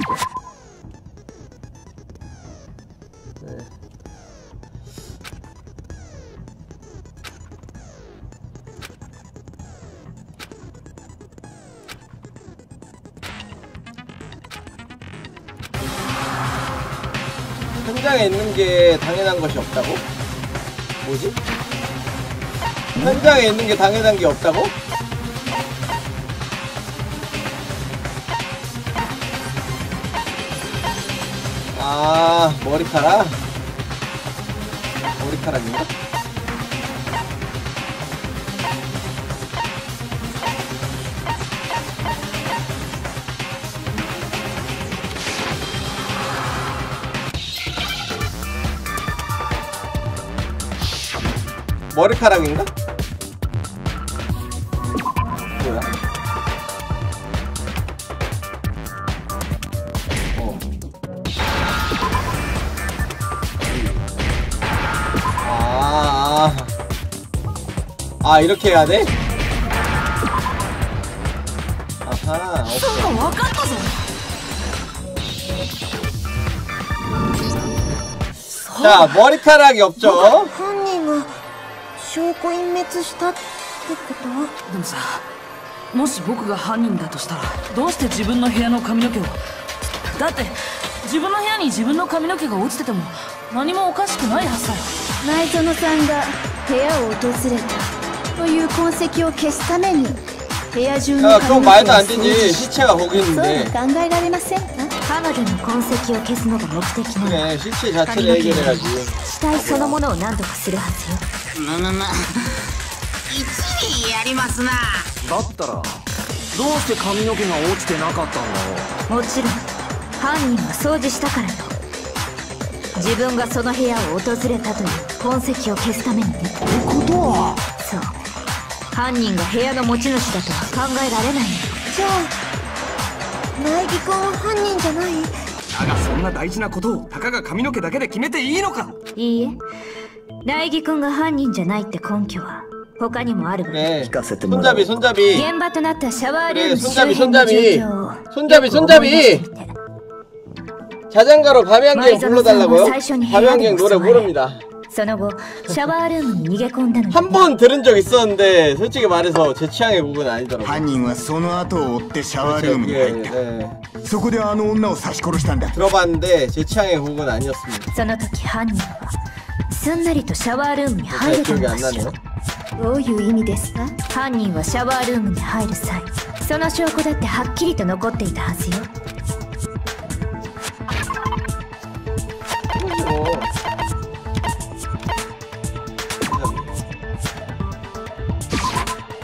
현장에 있는 게 당연한 것이 없다고? 뭐지? 현장에 있는 게 당연한 게 없다고? 아 머리카락? 머리카락인가? 머리카락인가? 뭐야? 어. 아, 아 이렇게 해야 돼? 아하, 오케이. 자, 머리카락이 없죠? 殺したってこと？でもさもし僕が犯人だとしたらどうして自分の部屋の髪の毛をだって自分の部屋に自分の髪の毛が落ちてても何もおかしくないはずだよ。前園さんが部屋を訪れた。という痕跡を消すために部屋中の髪の毛を掃除しそういうの考えられません？か彼女の痕跡を消すのが目的なの。髪の毛は死体そのものを何とかするはずよ。まあまあまあ。理やりますな。だったらどうして髪の毛が落ちてなかったんだろう。もちろん犯人は掃除したからよ。自分がその部屋を訪れたという痕跡を消すためにね。ってことは？そう。犯人が部屋の持ち主だとは考えられないの。じゃあ苗木君は犯人じゃない？だがそんな大事なことをたかが髪の毛だけで決めていいのか。いいえ。苗木君が犯人じゃないって根拠は他にもあるわ 그래 聞かせてもらおう 손잡이 손잡이 現場となったシャワールー 그래 ム周 손잡이 辺の状 손잡이 況を 손잡이 よく思い出して 손잡이 みて 자장가로 밤양갱 불러달라고요? 사이션이 밤양갱 노래 해야 돼요, 모릅니다 その後シャワールームに逃げ込んだのよ 한 번 들은 적 있었는데 솔직히 말해서 제 취향의 곡은 아니더라고요 犯人はその後を追ってシャワールームに 예, 入った 예. そこであの女を刺し殺したんだ 들어봤는데 제 취향의 곡은 아니었습니다 その時犯人は すんなりとシャワールームに入れたのどういう意味ですか犯人はシャワールームに入る際その証拠だってはっきりと残っていたはずよ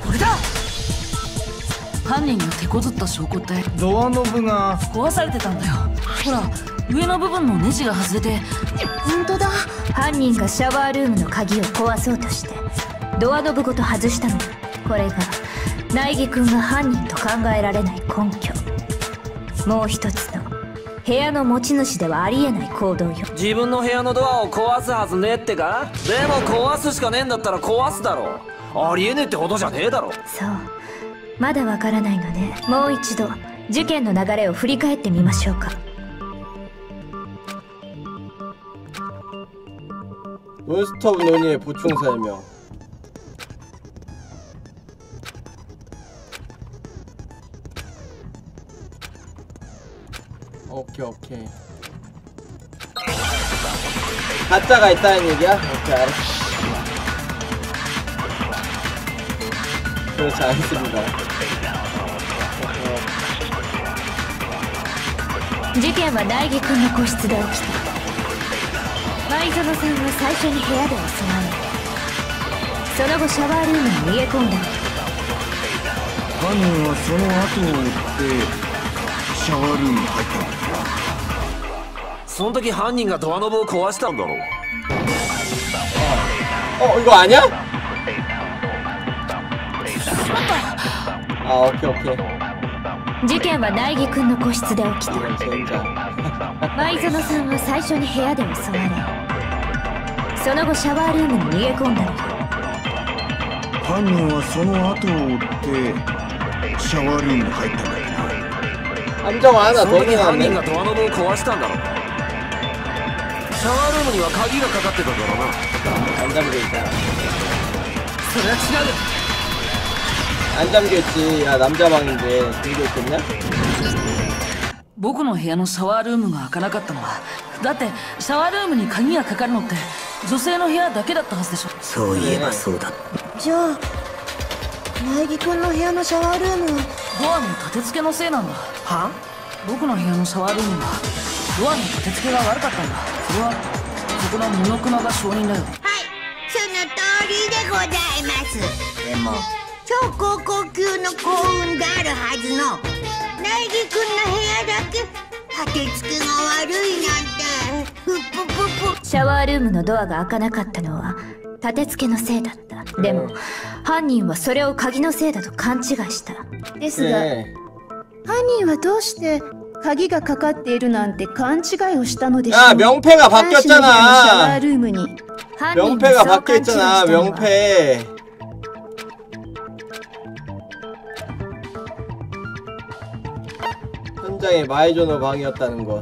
これだ犯人が手こずった証拠ってドアノブが壊されてたんだよほら上の部分のネジが外れて。本当だ。犯人がシャワールームの鍵を壊そうとして。ドアノブごと外したのこれが苗木君が犯人と考えられない根拠。もう一つの部屋の持ち主ではありえない行動よ。自分の部屋のドアを壊すはずねえってか？でも壊すしかねえんだったら壊すだろ。ありえねえってことじゃねえだろ。そう。まだわからないのでもう一度事件の流れを振り返ってみましょうか 논스톱 논의의 보충 설명 오케이 오케이 가짜가 있다는 얘기야? 오케이 알았어 그렇지 않습니다 事件は苗木君の個室で起きた 舞園さんは最初に部屋で襲われその後シャワールームに逃げ込んだ犯人はその後を追ってシャワールームに入ったんだその時犯人がドアノブを壊したんだろ 어 이거 아니야? 아 오케이 오케이 事件は苗木君の個室で起きた 이건 진짜 舞園さ<laughs> んは最初に部屋で襲われ その後シャワールームに逃げ込んだのよ犯人はその後を追ってシャワールームに入ったんだよな 함정 하나 その 더 時犯人 넣어놨네 がドアノブを壊したんだろシャワールームには鍵がかかってたんだろうな 안 잠겨있잖아 それは違う 안 잠겨있지 야 남자 방인데 잠겨있겠냐? 僕の部屋のシャワールームが開かなかったのはだってシャワールームに鍵がかかるのって 女性の部屋だけだったはずでしょ。そういえばそうだ。じゃあ苗木君の部屋のシャワールームは？ドアの立て付けのせいなんだ。は？僕の部屋のシャワールームはドアの立て付けが悪かったんだ。それはそこのモノクマが証人だよ。はいその通りでございます。でも超高校級の幸運であるはずの苗木君の部屋だけ立て付けが悪いなんてシャワールームのドアが開かなかったのは立て付けのせいだったでも犯人はそれを鍵のせいだと勘違いしたですが、 그래 犯人はどうして鍵がかかっているなんて勘違いをしたのでしょう 야 명패가 男子の部屋のシャワ 바뀌었잖아 ールームに犯人 명패가 がそう勘違いした 바뀌었잖아 のは 명패 현장에 마이조노 방이었다는 것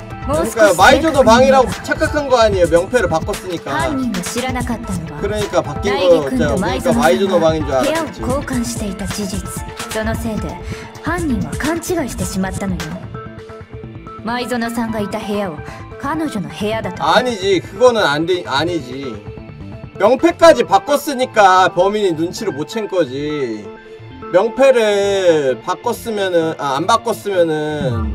그러니까 마이조노 방이라고 착각한 거 아니에요 명패를 바꿨으니까 犯人が知らなかったのは 그러니까 바뀐 大義君 거였죠 と舞 그러니까 園さん 마이조노 が 방인 줄 部屋を 알았지 交換していた事実そのせいで犯人は勘違いしてしまったのよ舞園さんがいた部屋を彼女の部屋だと 아니지 그거는 안 돼, 아니지 명패까지 바꿨으니까 범인이 눈치를 못 챈 거지 명패를 바꿨으면은 아, 안 바꿨으면은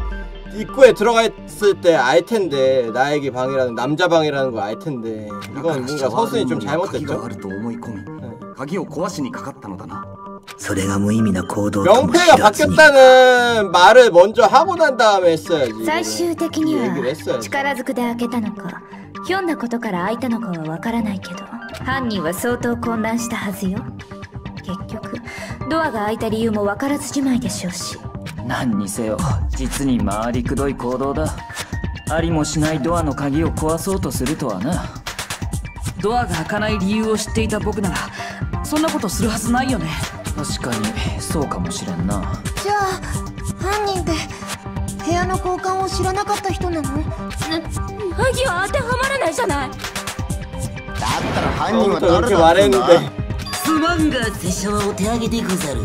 입구에 들어가 있을 때 알 텐데 나에게 방이라는 남자 방이라는 걸 알 텐데 이건 뭔가 서순이 좀 鍵が 잘못됐죠 あると思い込み鍵を壊しにかかったのだなそれが無意味な行動とも知 명패가 らずに 바뀌었다는 말을 먼저 하고 난 다음에 했어야지 最終的に 얘기를 は 했어야지 力ずくで開けたのかひょんなことから開いたのかはわからないけど犯人は相当混乱したはずよ結局ドアが開いた理由もわからずじまいでしょうし 何にせよ実に回りくどい行動だ。ありもしないドアの鍵を壊そうとするとはな。ドアが開かない理由を知っていた僕ならそんなことするはずないよね。確かにそうかもしれんな。じゃあ犯人って部屋の交換を知らなかった人なの？鍵は当てはまらないじゃない。だったら犯人は誰だってんのすまんが拙者はお手上げでござる。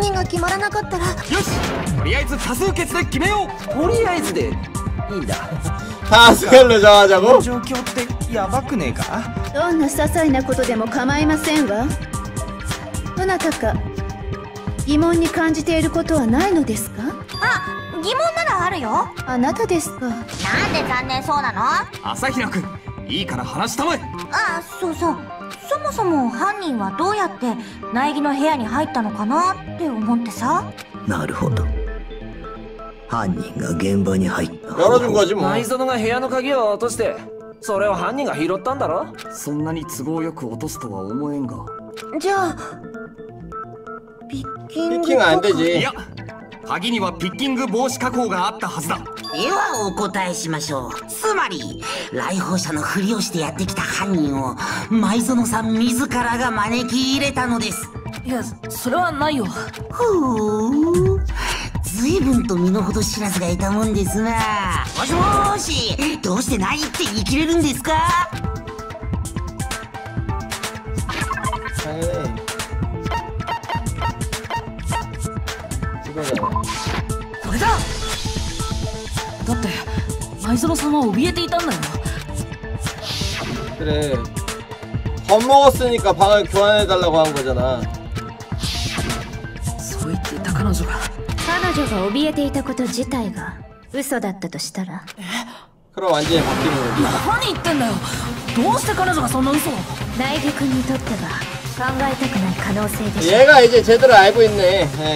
人が決まらなかったらよしとりあえず多数決で決めよう。とりあえずでいいんだ。助かるぞじゃあじゃあこの状況ってやばくねえか？どんな些細なことでも構いませんわ。どなたか疑問に感じていることはないのですか？あ疑問ならあるよ。あなたですか。なんで残念そうなの？朝比奈くんいいから話したまえ。あそうそう。そもそも犯人はどうやって苗木の部屋に入ったのかなって思ってさ。なるほど。犯人が現場に入った内園が部屋の鍵を落としてそれを犯人が拾ったんだろ？そんなに都合よく落とすとは思えんが。じゃあピッキングとか？いや鍵にはピッキング防止加工があったはずだ。ではお答えしましょう。つまり来訪者のふりをしてやってきた犯人を舞園さん自らが招き入れたのです。いやそれはないよ。ほう随分と身の程知らずがいたもんですな。もしもーしどうしてないって言い切れるんですか？당연 これだだって舞園さんは怯えていたんだよ 그래 겁먹었으니까 방을 교환해달라고 한 거잖아 そう言っていた彼女が彼女が怯えていたこと自体が嘘だったとしたら 그럼 완전히 바뀌는 거지 何言ってんだよどうして彼女がそんな嘘を苗木君にとっては考えたくない可能性でしょ 얘가 이제 제대로 알고 있네 예.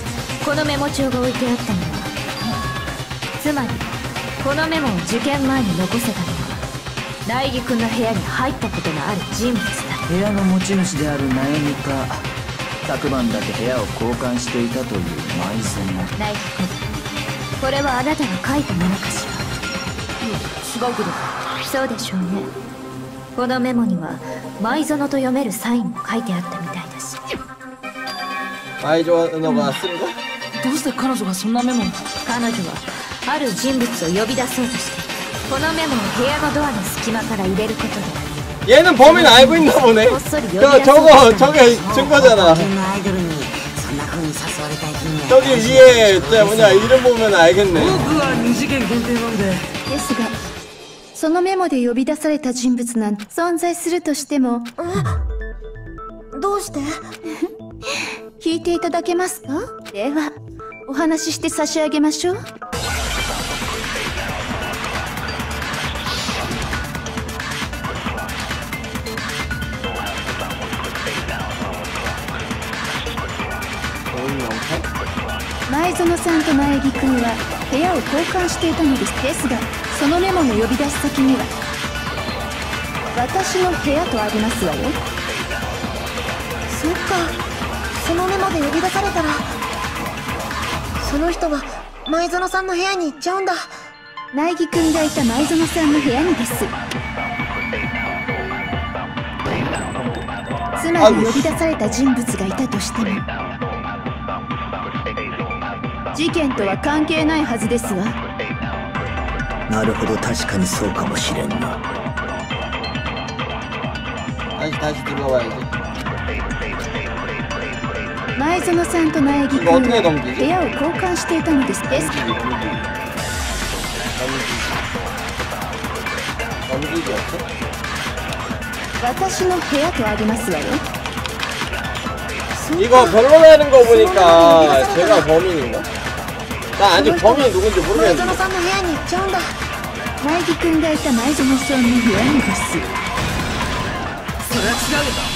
このメモ帳が置いてあったのはつまりこのメモを受験前に残せたのは苗木君の部屋に入ったことのある人物だ。部屋の持ち主である苗木か昨晩だけ部屋を交換していたという。埋蔵も苗木君これはあなたが書いたものかしら？違うけだそうでしょうね。このメモには舞園と読めるサインも書いてあったみたいだし。愛情のが忘れどうして彼女がそんなメモを彼女はある人物を呼び出そうとしていたこのメモを部屋のドアの隙間から入れることで 얘는 범인 알고 있나 보네. 저, 저거, 저게 증거잖아. 派遣のアイドルにそんな風に誘われた君は 저기 위에, 저 뭐냐, 이름 보면 알겠네. 僕は二次元限定なんでですがそのメモで呼び出された人物なんて存在するとしてもどうして聞 ていただけますか？では、お話しして差し上げましょう。前園さんと前木君は部屋を交換していたのです。ですがそのメモの呼び出し先には「私の部屋」とありますわよ。そっか。そのメモで呼び出されたらその人は前園さんの部屋に行っちゃうんだ。苗木君がいた前園さんの部屋にです。つまり呼び出された人物がいたとしても事件とは関係ないはずですわ。なるほど確かにそうかもしれんな前園さんと苗木君 이거 어떻게 は 넘기지? 部屋を交換していたのですです 넘기기 없어? 私の部屋とありますわよ 이거 변론하는 거 보니까 제가 범인인가? 나 아직 범인이 누군지 前 모르겠는데 園さんの部屋に行っちゃうんだ苗木君がいた前園さんの部屋にですそれは違うよ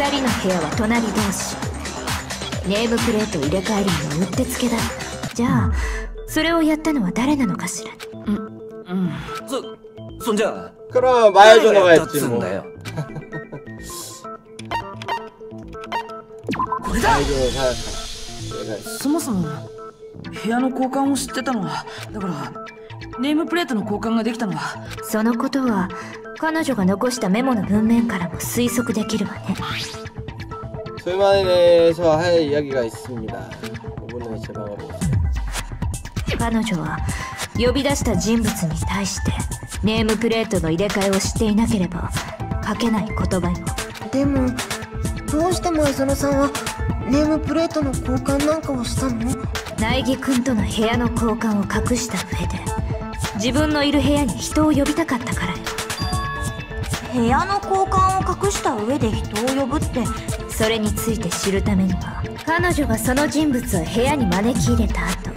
2人の部屋は隣同士ネームプレートを入れ替えるにはうってつけだじゃあそれをやったのは誰なのかしらうんそそんじゃ 그럼 誰 마야조너가 がやったっ 했지 つうん 뭐. だよこれだ 마야조너 사약한. 얘가 있어. そもそも部屋の交換を知ってたのはだからネームプレートの交換ができたのはそのことは 彼女が残したメモの文面からも推測できるわね 술만에서 할 이야기가 있습니다. 이번에 제 방으로. 彼女は呼び出した人物に対してネームプレートの入れ替えをしていなければ書けない言葉よでもどうして前園さんはネームプレートの交換なんかをしたの苗木君との部屋の交換を隠した上で自分のいる部屋に人を呼びたかったからよ 部屋の交換を隠した上で人を呼ぶってそれについて知るためには彼女がその人物を部屋に招き入れた後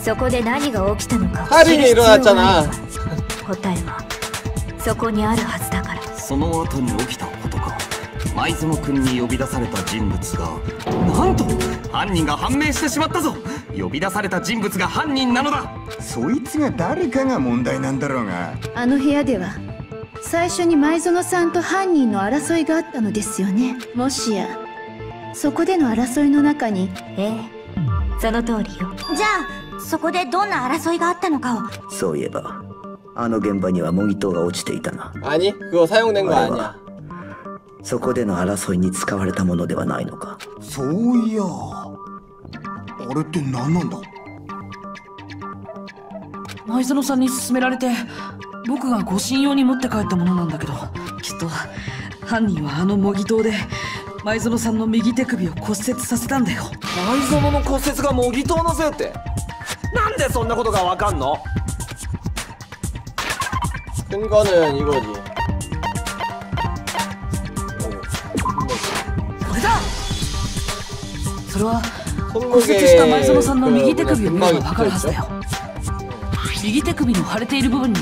そこで何が起きたのかを知る必要がある答えはそこにあるはずだから。その後に起きたことか。前園君に呼び出された人物がなんと犯人が判明してしまったぞ。呼び出された人物が犯人なのだ。そいつが誰かが問題なんだろうが。あの部屋では最初に前園さんと犯人の争いがあったのですよねもしやそこでの争いの中にええその通りよじゃあそこでどんな争いがあったのかをそういえばあの現場には模擬刀が落ちていたな 아니 그거 사용된 거 아니야. そこでの争いに使われたものではないのかそういやあれって何なんだ前園さんに勧められて 僕が護身用に持って帰ったものなんだけどきっと犯人はあの模擬刀で前園さんの右手首を骨折させたんだよ前園の骨折が模擬刀のせいってなんでそんなことがわかんの 근거는 이거지. これだそれは骨折した前園さんの右手首を見ればわかるはずだよ右手首の腫れている部分に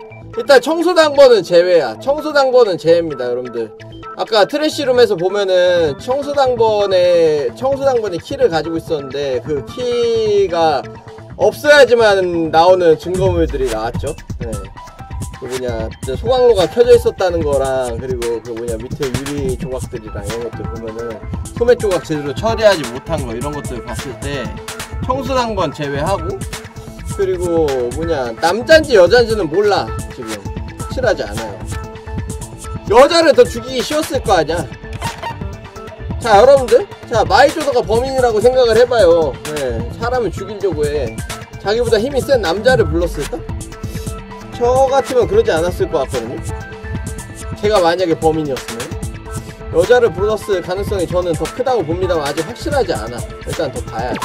일단 청소당번은 제외야. 청소당번은 제외입니다 여러분들. 아까 트래시룸에서 보면은 청소당번에 청소당번이 키를 가지고 있었는데 그 키가 없어야지만 나오는 증거물들이 나왔죠. 네. 그 뭐냐 소각로가 켜져 있었다는 거랑 그리고 그 뭐냐 밑에 유리 조각들이랑 이런 것들 보면은 소매 조각 제대로 처리하지 못한 거 이런 것들 봤을 때 청소당번 제외하고 그리고 뭐냐 남잔지 여잔지는 몰라. 지금 확실하지 않아요. 여자를 더 죽이기 쉬웠을 거 아니야. 자 여러분들. 자 마이조더가 범인이라고 생각을 해봐요. 네, 사람을 죽이려고 해. 자기보다 힘이 센 남자를 불렀을까? 저 같으면 그러지 않았을 것 같거든요. 제가 만약에 범인이었으면. 여자를 불렀을 가능성이 저는 더 크다고 봅니다만 아직 확실하지 않아. 일단 더 봐야지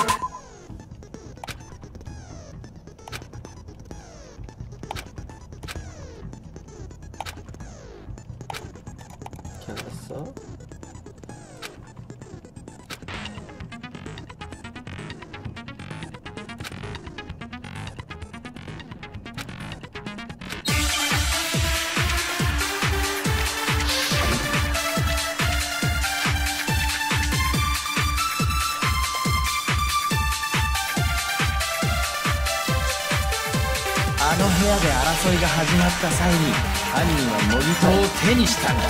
が始まった際に犯人は模擬刀を手にしたんだ。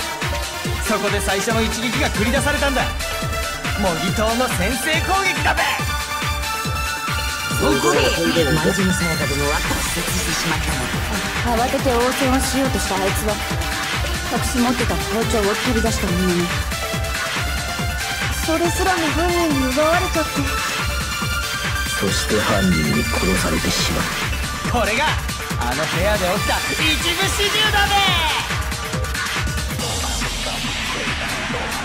そこで最初の一撃が繰り出されたんだ。模擬刀の先制攻撃だべ。そこで前園さやか殿は骨折してしまったの慌てて応戦をしようとしたあいつは隠し持ってた包丁を取り出したものに。それすらも犯人に奪われちゃって。そして犯人に殺されてしまうこれがあの部屋で起きた一部始終だべ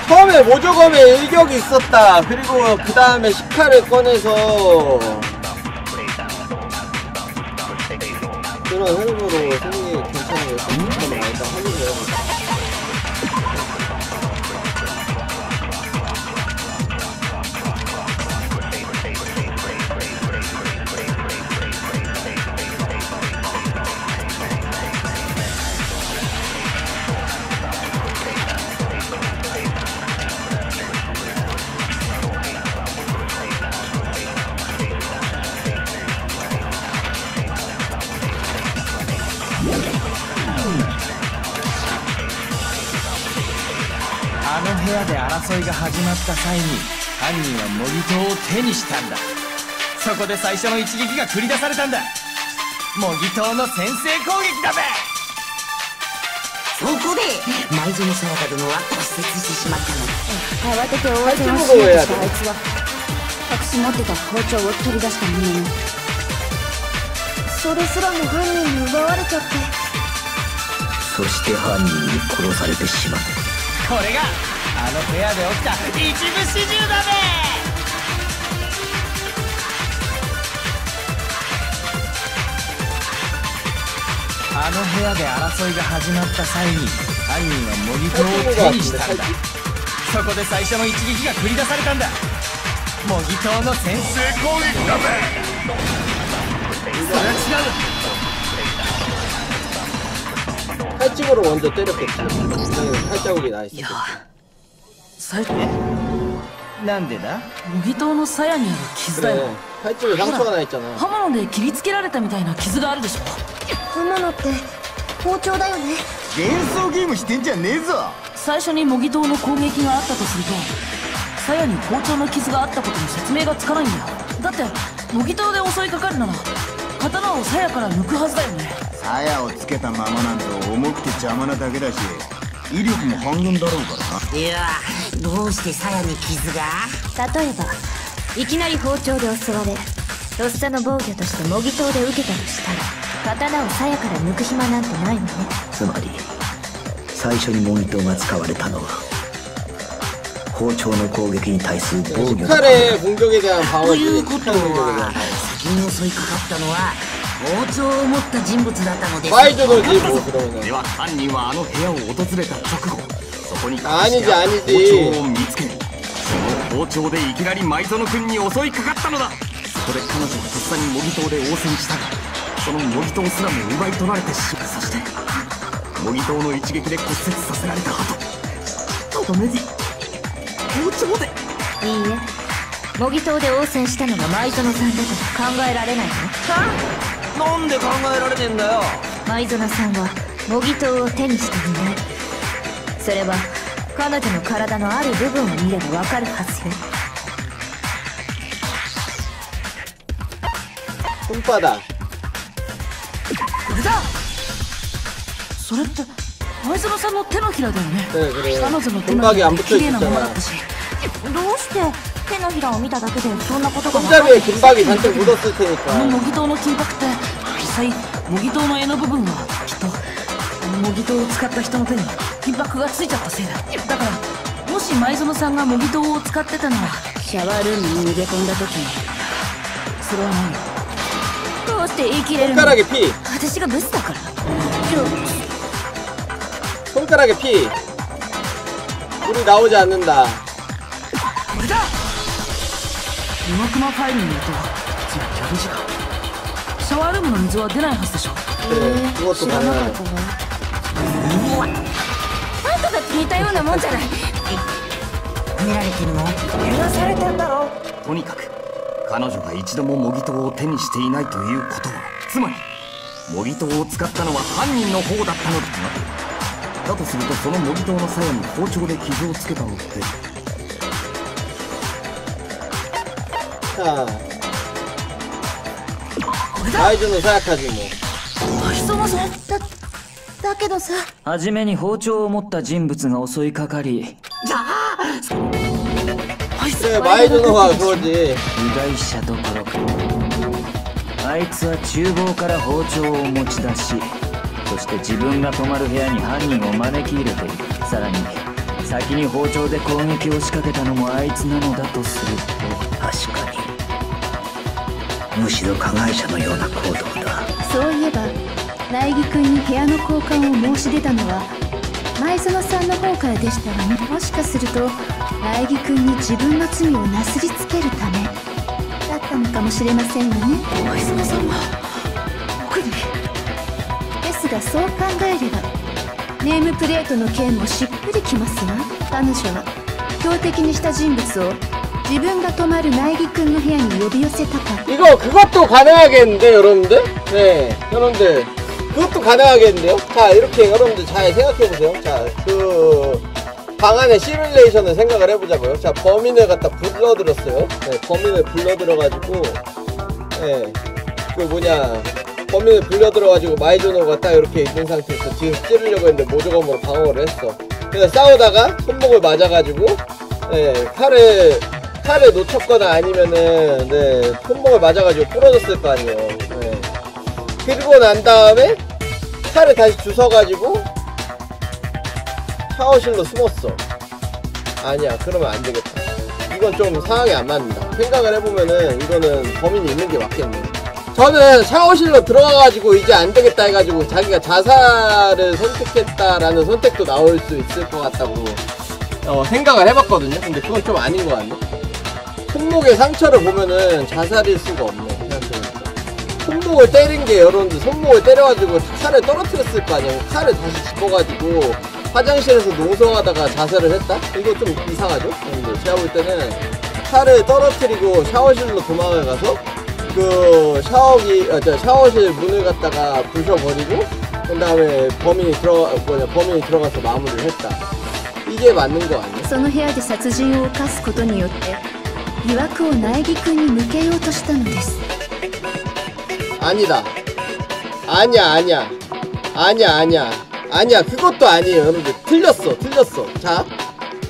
처음에 모조검에 일격이 있었다. 그리고 그 다음에 시카를 꺼내서 그런 흐름으로 생각이 괜찮아요. 잠깐만 일단 확인을 해보자. 争いが始まった際に犯人は模擬刀を手にしたんだ。そこで最初の一撃が繰り出されたんだ。模擬刀の先制攻撃だべ。そこで前園さやか殿は骨折してしまったの慌てて応戦をしようとしたあいつは。隠し持ってた包丁を取り出したものにそれすらも犯人に奪われちゃって。そして犯人に殺されてしまうこれがあの部屋で起きた一部始終だべあの部屋で争いが始まった際に犯人は模擬刀を手にしたんだそこで最初の一撃が繰り出されたんだ模擬刀の先制攻撃だべそれは違う 팔찌으로 먼저 때렸겠지. 그냥 팔자국이 나 있어. 最初なんでだ模擬刀の鞘にある傷だよ 그래. 팔찌에 상처가 나 있잖아. 刃物で切りつけられたみたいな傷があるでしょ刃物って包丁だよね幻想ゲームしてんじゃねえぞ最初に模擬刀の攻撃があったとすると鞘に包丁の傷があったことに説明がつかないんだよだって模擬刀で襲いかかるなら刀を鞘から抜くはずだよね鞘をつけたままなんて重くて邪魔なだけだし 威力も半減だろうからな。いやどうして鞘に傷が？例えばいきなり包丁で襲われとっさの防御として模擬刀で受けたとしたら刀を鞘から抜く暇なんてないのね。つまり最初に模擬刀が使われたのは包丁の攻撃に対する防御だということは先に襲いかかったのは包丁を持った人物だったのです。バイトの人物では犯人はあの部屋を訪れた直後そこに隠して包丁を見つけその包丁でいきなり舞園君に襲いかかったのだ。そこで彼女はとっさに模擬刀で応戦した。がその模擬刀すらも奪い取られてしまうそして模擬刀の一撃で骨折させられた後。とどめに包丁で。いいえ。模擬刀で応戦したのが舞園さんだと考えられないのはなんで考えられねえんだよ舞園さんは模擬刀を手にしていないそれは彼女の体のある部分を見ればわかるはずよ 손바닥 これだそれって舞園さんの手のひらだよね 네 그래 彼女の手のひ 손바닥이 ら 안 って綺麗なものだ 붙어있었잖아 ったしどうして手のひらを見ただけでそんなことがわかる 손잡이에 금박이 잔뜩 묻었을 あの 테니까 模擬刀の金箔って実 際模擬刀の柄の部分はきっとあの模擬刀を使った人の手に金箔がついちゃったせいだだからもし舞園さんが模擬刀を使ってたならシャワールームに逃げ込んだ時にそれは何どうして言い切れるの 손가락에 피 私がブスだから 손가락에 피 물이 나오지 않는다 これだ岩熊ファイルによるとつまりギャル時間 シャワールームの水は出ないはずでしょ。えー、もっあんただって似たようなもんじゃない見られてるの許されてんだろとにかく彼女が一度も模擬刀を手にしていないということはつまり模擬刀を使ったのは犯人の方だったのだだとするとその模擬刀の鞘に包丁で傷をつけたのってああ大丈夫さカジも。そもそもだだけどさ。初めに包丁を持った人物が襲いかかり。じゃあバイドの方はそ被害者どころか。あいつは厨房から包丁を持ち出しそして自分が泊まる部屋に犯人を招き入れているさらに先に包丁で攻撃を仕掛けたのもあいつなのだとする。と確かに。むしろ加害者のような行動だ。そういえば苗木君に部屋の交換を申し出たのは前園さんの方からでしたがねもしかすると苗木君に自分の罪をなすりつけるためだったのかもしれませんよね前園さんは僕にですがそう考えればネームプレートの件もしっくりきますわ彼女は標的にした人物を自分が泊まる苗木君の部屋に呼び寄せたかった 이거 그것도 가능하겠는데 여러분들? 네 여러분들 그것도 가능하겠는데요? 자 이렇게 여러분들 잘 생각해보세요 자그 방 안에 시뮬레이션을 생각을 해보자고요 자 범인을 갖다 불러들었어요 네 범인을 불러들어가지고 네그 뭐냐 범인을 불려들어가지고 마이조노가 딱 이렇게 있는 상태에서 뒤에서 찌르려고 했는데 모조검으로 방어를 했어 그래서 싸우다가 손목을 맞아가지고 네 칼을 칼을 놓쳤거나 아니면은 네 손목을 맞아가지고 부러졌을 거 아니에요. 네. 그리고 난 다음에 칼을 다시 주워가지고 샤워실로 숨었어. 아니야, 그러면 안 되겠다. 이건 좀 상황이 안 맞는다. 생각을 해보면은 이거는 범인이 있는 게 맞겠네. 저는 샤워실로 들어가가지고 이제 안 되겠다 해가지고 자기가 자살을 선택했다라는 선택도 나올 수 있을 것 같다고 어, 생각을 해봤거든요. 근데 그건 좀 아닌 것 같네. 손목에 상처를 보면은 자살일 수가 없네 생각해보니까 손목을 때린 게 여러분들 손목을 때려가지고 칼을 떨어뜨렸을 거 아니에요 칼을 다시 집어가지고 화장실에서 농성하다가 자살을 했다? 이거 좀 이상하죠? 여러분들 제가 볼 때는 칼을 떨어뜨리고 샤워실로 도망을 가서 그 샤워기 아, 저 샤워실 문을 갖다가 부셔버리고 그 다음에 범인이 들어 뭐냐 범인이 들어가서 마무리를 했다 이게 맞는 거 아니야? その部屋で殺人を犯すことによって 疑惑を苗木君に向けようとしたのです 아니다. 아니야, 아니야. 아니야, 아니야. 아니야, 그것도 아니에요. 여러분들. 틀렸어, 틀렸어. 자,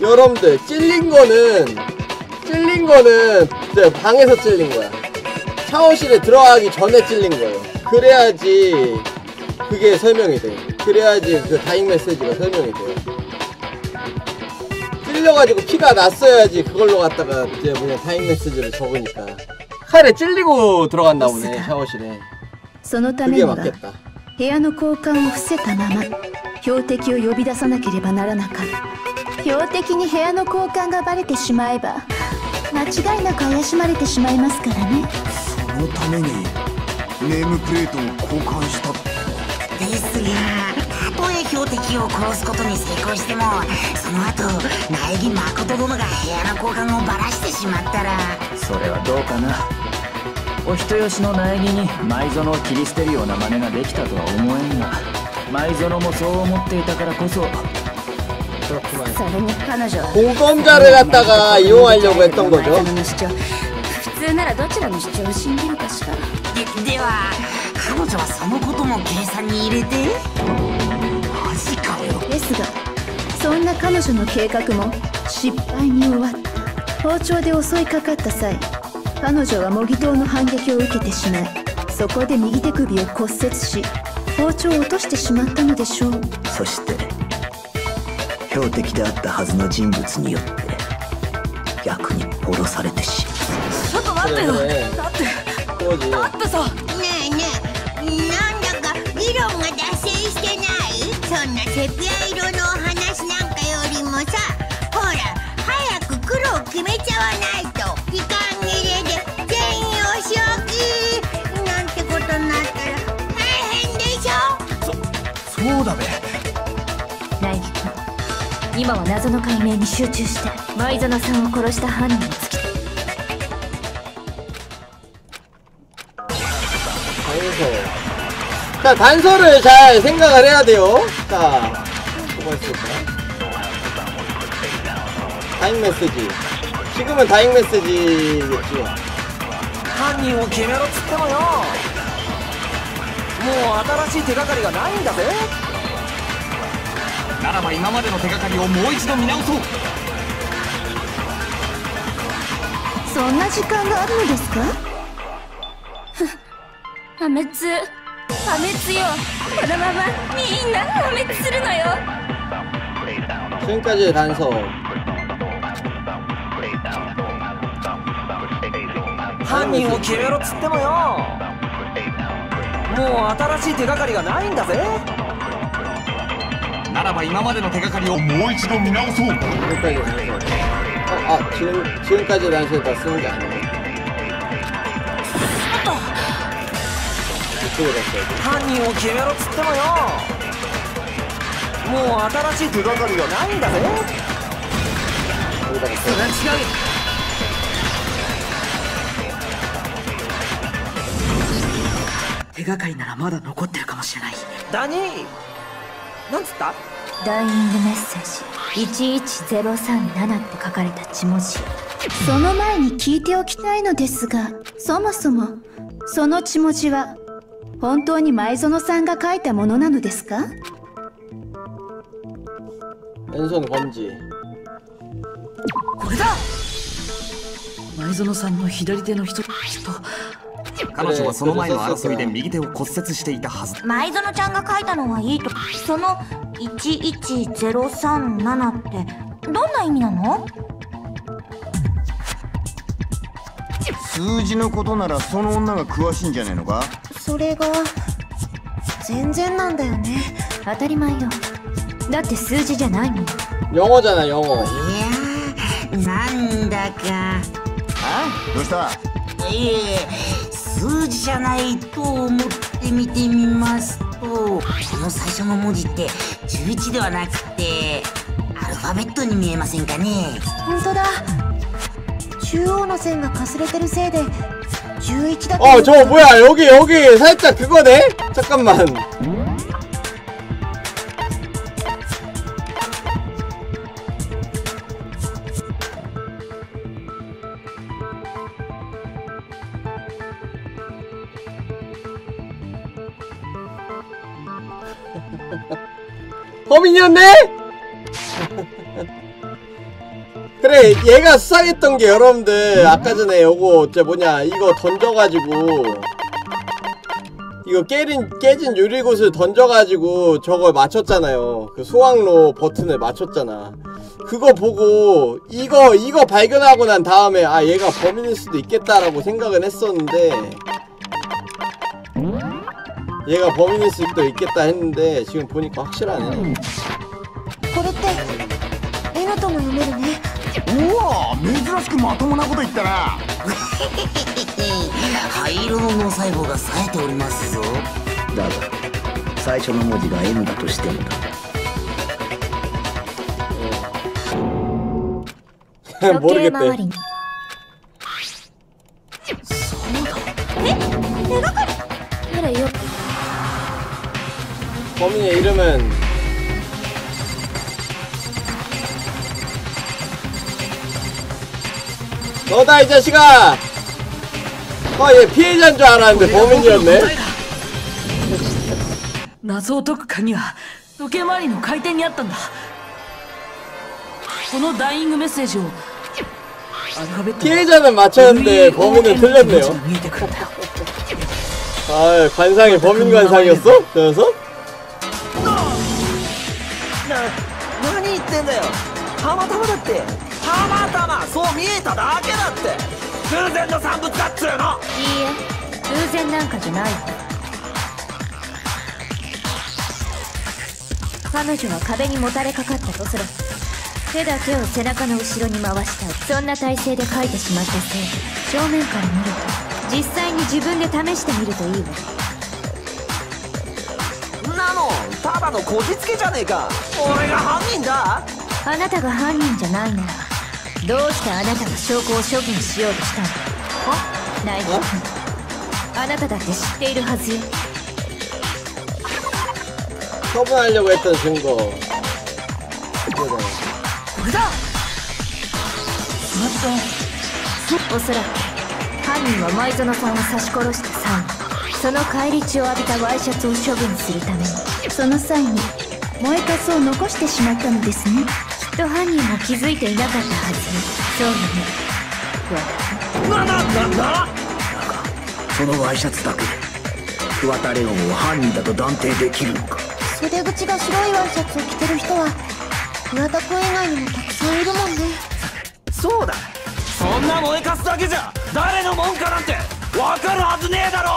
여러분들. 찔린 거는, 찔린 거는, 네, 방에서 찔린 거야. 샤워실에 들어가기 전에 찔린 거예요. 그래야지 그게 설명이 돼. 그래야지 그 다잉 메시지가 설명이 돼. 찔려가지고 피가 났어야지 그걸로 갖다가 이제 뭐냐 다잉 메시지를 적으니까. 칼에 찔리고 들어갔나 보네 샤워실에. そのため 그게 には 맞겠다. 部屋の交換を伏せたまま標的を呼び出さなければならなかった標的に部屋の交換がバレてしまえば間違いなく怪しまれてしまいますからねそのためにネームプレートを交換した ですがたとえ標的を殺すことに成功してもその後苗木誠殿が部屋の交換をバラしてしまったらそれはどうかなお人よしの苗木に舞園を切り捨てるような真似ができたとは思えんが舞園もそう思っていたからこそそれに彼女は 공범자를 갖다가 이용하려고 했던 거죠. 前園の主張普通ならどちらの主張を信じるかしらででは 彼女はそのことも計算に入れて。マジかよ。ですがそんな彼女の計画も失敗に終わった。包丁で襲いかかった際彼女は模擬刀の反撃を受けてしまいそこで右手首を骨折し包丁を落としてしまったのでしょう。そして標的であったはずの人物によって逆に殺されてしまう。ちょっと待ってよ、ね、だってだってさなんだか議論が脱線してないそんなセピア色のお話なんかよりもさほら早く黒を決めちゃわないと時間切れで全員お仕置きなんてことになったら大変でしょそうだべ。苗木君今は謎の解明に集中して舞園さんを殺した犯人に 자, 단서를 잘 생각을 해야 돼요. 자, 뭐가 있을까? 다잉 메시지. 지금은 다잉 메시지겠지. 犯人を決めろっつってもよもう新しい手がかりがないんだぜならば今までの手がかりをもう一度見直そうそんな時間があるのですか破滅 破滅よこのままみんな破滅するのよ 지금까지의 단서. 犯人を決めろっつってもよもう新しい手がかりがないんだぜならば今までの手がかりをもう一度見直そう 지금까지 단서. 어, 아, 지금, 지금까지 단서를 다 쓰는 게 아니네. 이쪽으로 갔어야 犯人を決めろっつってもよ。もう新しい手がかりがないんだぜ。それは違う手がかりならまだ残ってるかもしれない。ダニーなんつった？ダイイングメッセージ。11037って書かれた血文字。その前に聞いておきたいのですがそもそもその血文字は本当に前園さんが書いたものなのですか 왼손 검지. これだ前園さんの左手の人と彼女はその前の争いで右手を骨折していたはず舞園ちゃんが書いたのはいいとその11037ってどんな意味なの数字のことならその女が詳しいんじゃねえのか それが全然なんだよね。当たり前よ。だって数字じゃないもん。4号じゃない4号いやなんだか。あ？どうした？いえ、数字じゃないと思って見てみますとこの最初の文字って11ではなくてアルファベットに見えませんかね？本当だ。中央の線がかすれてるせいで 어, 저 뭐야, 여기, 여기, 살짝 그거네? 잠깐만. 범인이었네? 그래 얘가 수상했던 게 여러분들 아까 전에 요거 저 뭐냐 이거 던져가지고 이거 깨진 깨진 유리구슬 던져가지고 저걸 맞췄잖아요. 그 소황로 버튼을 맞췄잖아. 그거 보고 이거 이거 발견하고 난 다음에 아 얘가 범인일 수도 있겠다라고 생각은 했었는데 얘가 범인일 수도 있겠다 했는데 지금 보니까 확실하네. これってエナとも読めるね うわ珍しくまともなこと言ったな灰色の脳細胞が冴えておりますぞだが最初の文字が N だとしてもだ 모르겠대. ほらよ 범인의 이름은 너다 이 자식아! 어얘 피해자인 줄 알았는데 범인이었네 謎を解く鍵は時計回りの回転にあったんだこのダイイングメッセージをアルファベット 피해자는 맞췄는데 범인은 틀렸네요 見えてくるんだよ 아 관상이 범인 관상이었어? 저 녀석? な何言ってんだよたまたまだって たまたまそう見えただけだって。偶然の産物だっつうの？いいえ。偶然なんかじゃない。わ彼女は壁にもたれかかったとする。手だけを背中の後ろに回したそんな体勢で描いてしまったせいで正面から見ると実際に自分で試してみるといいわ。んなのただのこじつけじゃねえか。俺が犯人だ。あなたが犯人じゃないならどうしてあなたが証拠を処分しようとしたのナイフ君あなただって知っているはずよ 처분하려고 했던 증거 これだおそらく犯人は前園さんを刺し殺した際にその返り血を浴びたワイシャツを処分するためにその際に燃えかすを残してしまったのですねきっ と犯人も気づいていなかったはずそうよね。なななんだ？そのワイシャツだ？けで桑田レオンを犯人だ？と断定できるのか袖口が白いワイシャツを着てる人は岩田君以外にもたくさんいるもんねそうだ？そんな燃えかすだ？けじゃ誰のもんかなんてわかるはずねえだ？ろ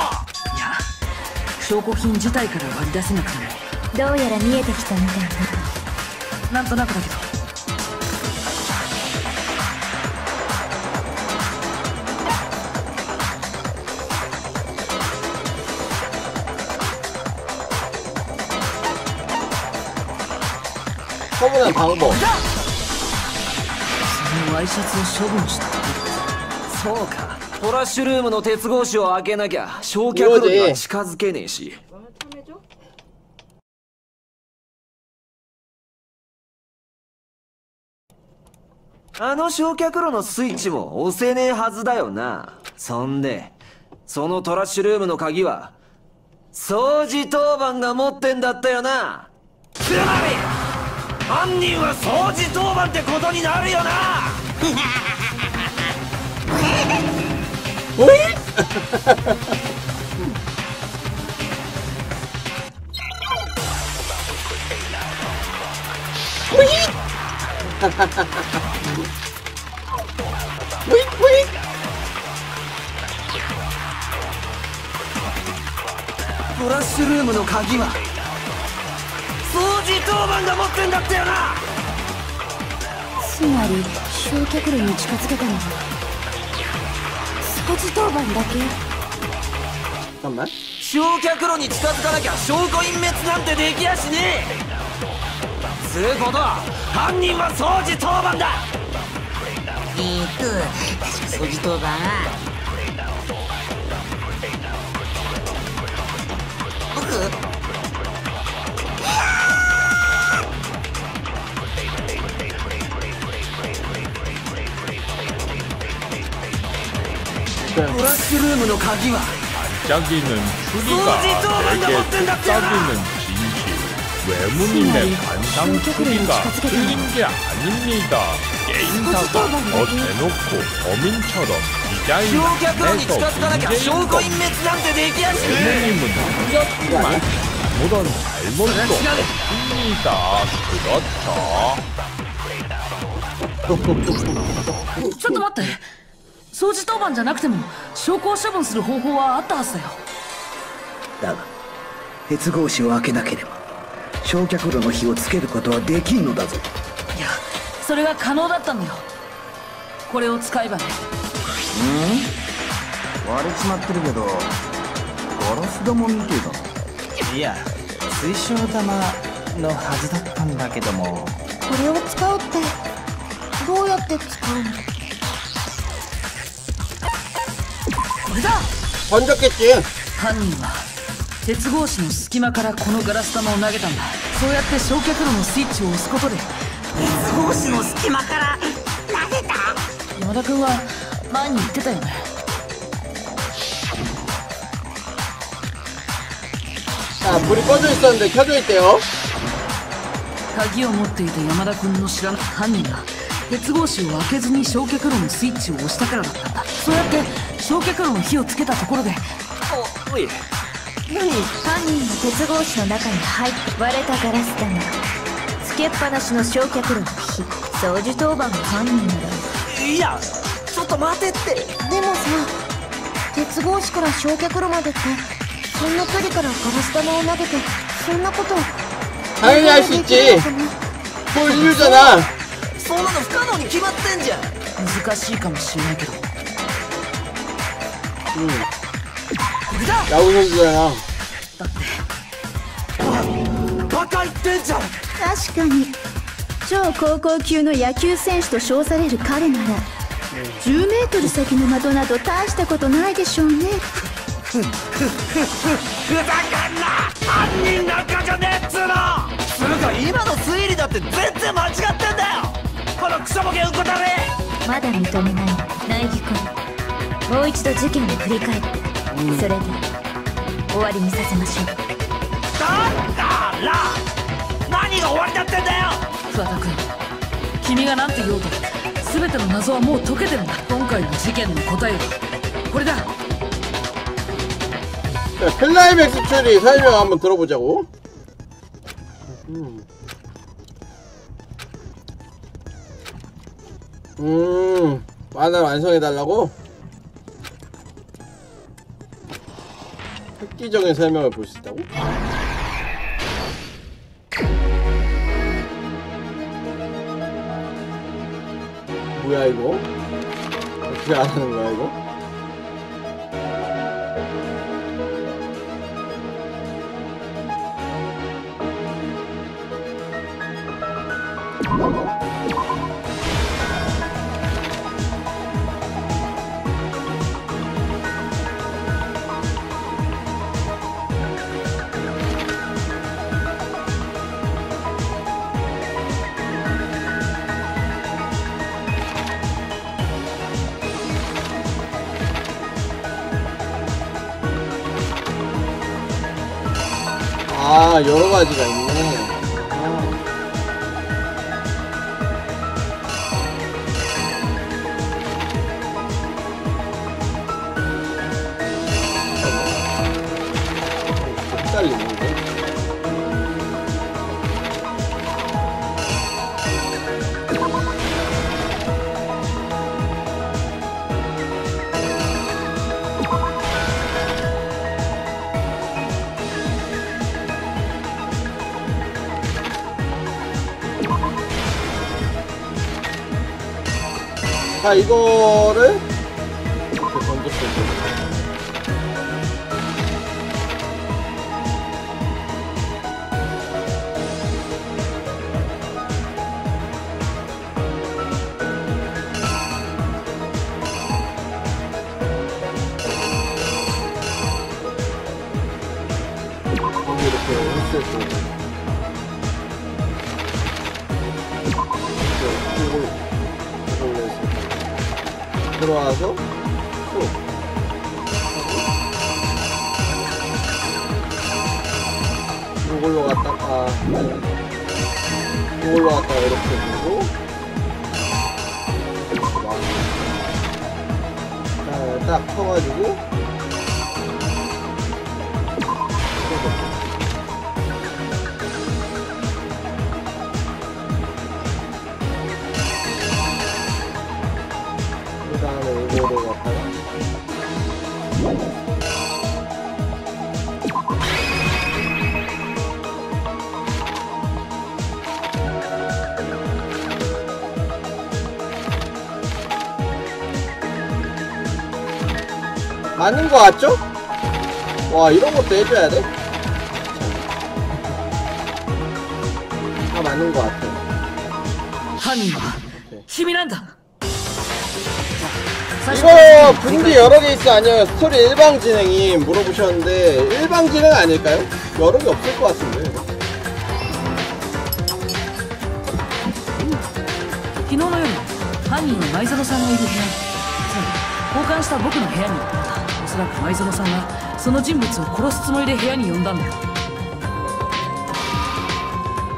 いや証拠品自体から割り出せなくてもどうやら見えてきたみたいななんとなくだ？けど処分방법そのワイシャツを処分した。そうか。トラッシュルームの鉄格子を開けなきゃ焼却炉には近づけねえし。あの焼却炉のスイッチも押せねえはずだよな。そんでそのトラッシュルームの鍵は掃除当番が持ってんだったよな。つまり犯人は掃除当番ってことになるよな。<laughs> おい。<laughs> おい。<laughs> おい。おいトラッシュルームの鍵は掃除当番が持ってんだったよな。つまり焼却炉に近づけたのは掃除当番だけ？焼却炉に近づかなきゃ証拠隠滅なんてできやしねえ。つうことは犯人は掃除当番だ。えーと掃除当番は。僕 トラッシュルームの鍵は 반짝이는 추리가 내게 속삭이는 진실 외문인의 관상 추리가 틀린 게 아닙니다 게임사가 더 대놓고 범인처럼 디자인을 焼却炉に近 해서 づかなきゃ証 문제인 拠 것 隠滅なんてできやしね 부모님은 틀렸지만 아무런 잘못도 없습니다. 그렇죠. ちょっと待<laughs> って 掃除当番じゃなくても証拠を処分する方法はあったはずだよ。だが鉄格子を開けなければ焼却炉の火をつけることはできんのだぞ。いやそれが可能だったんだよ。これを使えばね。割れちまってるけどガラス玉みてえだいや水晶玉のはずだったんだけども。これを使うってどうやって使うの？これだ。パンダケ犯人は鉄格子の隙間からこのガラス玉を投げたんだ。そうやって焼却炉のスイッチを押すことで。鉄格子の隙間から投げた？山田君は前に言ってたよね。さあプリパズしさんで数えてよ鍵を持っていた山田君の知らない犯人が鉄格子を開けずに焼却炉のスイッチを押したからだったんだ。そうやって焼却炉の火をつけたところで。おおい。何？犯人の鉄格子の中に入って割れたガラス玉つけっぱなしの焼却炉の火。掃除当番の犯人だ。いやちょっと待てって。でもさ鉄格子から焼却炉までってそんな距離からガラス玉を投げてそんなこと早いやしっちこういうじゃない。そんなの不可能に決まってんじゃん。難しいかもしれないけど。うん。ラブソだってバカ言ってんじゃん確かに。超高校級の野球選手と称される彼なら、10メートル先の的など大したことないでしょうね。ふざかんな。犯人なんかじゃねえっつうの。つうか今の推理だって全然間違ってんだよ。このクソボケうこたれまだ認めない。苗木君もう一度事件を振り返って、それで終わりにさせましょうだから何が終わりだってんだよ桑田君君が何て言おうと全ての謎はもう解けてるんだ今回の事件の答えはこれだ 자, 클라이맥스 추리 설명 한번 들어보자고 음. 음 만화를 완성해달라고? 획기적인 설명을 볼 수 있다고? 뭐야 이거? 어떻게 안 하는 거야 이거? 이거 맞는 거 같죠? 와 이런 것도 해줘야 돼? 다 맞는 거 같아 犯人は君なんだ 이거 분기 여러 개 있어 아니요 스토리 일방 진행이 물어보셨는데 일방 진행 아닐까요? 여러 개 없을 것 같은데 昨日の夜犯人は前園さんがいる部屋につまり交換した僕の部屋に行った んだおそらく前園さんはその人物を殺すつもりで部屋に呼んだんだよ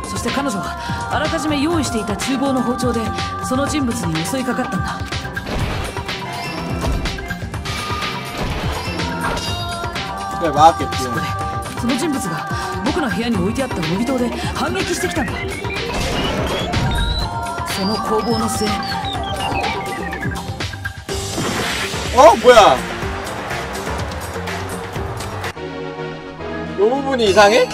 そして彼女はあらかじめ用意していた厨房の包丁でその人物に襲いかかったんだ 그래 맞겠지 その人物が僕の部屋に置いてあった模擬刀で反撃してきたんだその攻防の末 어? 뭐야 부분이 이상해?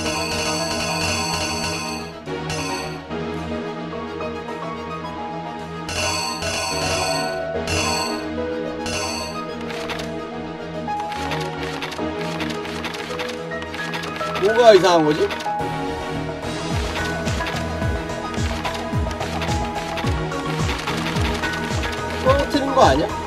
뭐가 이상한 거지? 떨어뜨린 거 아니야?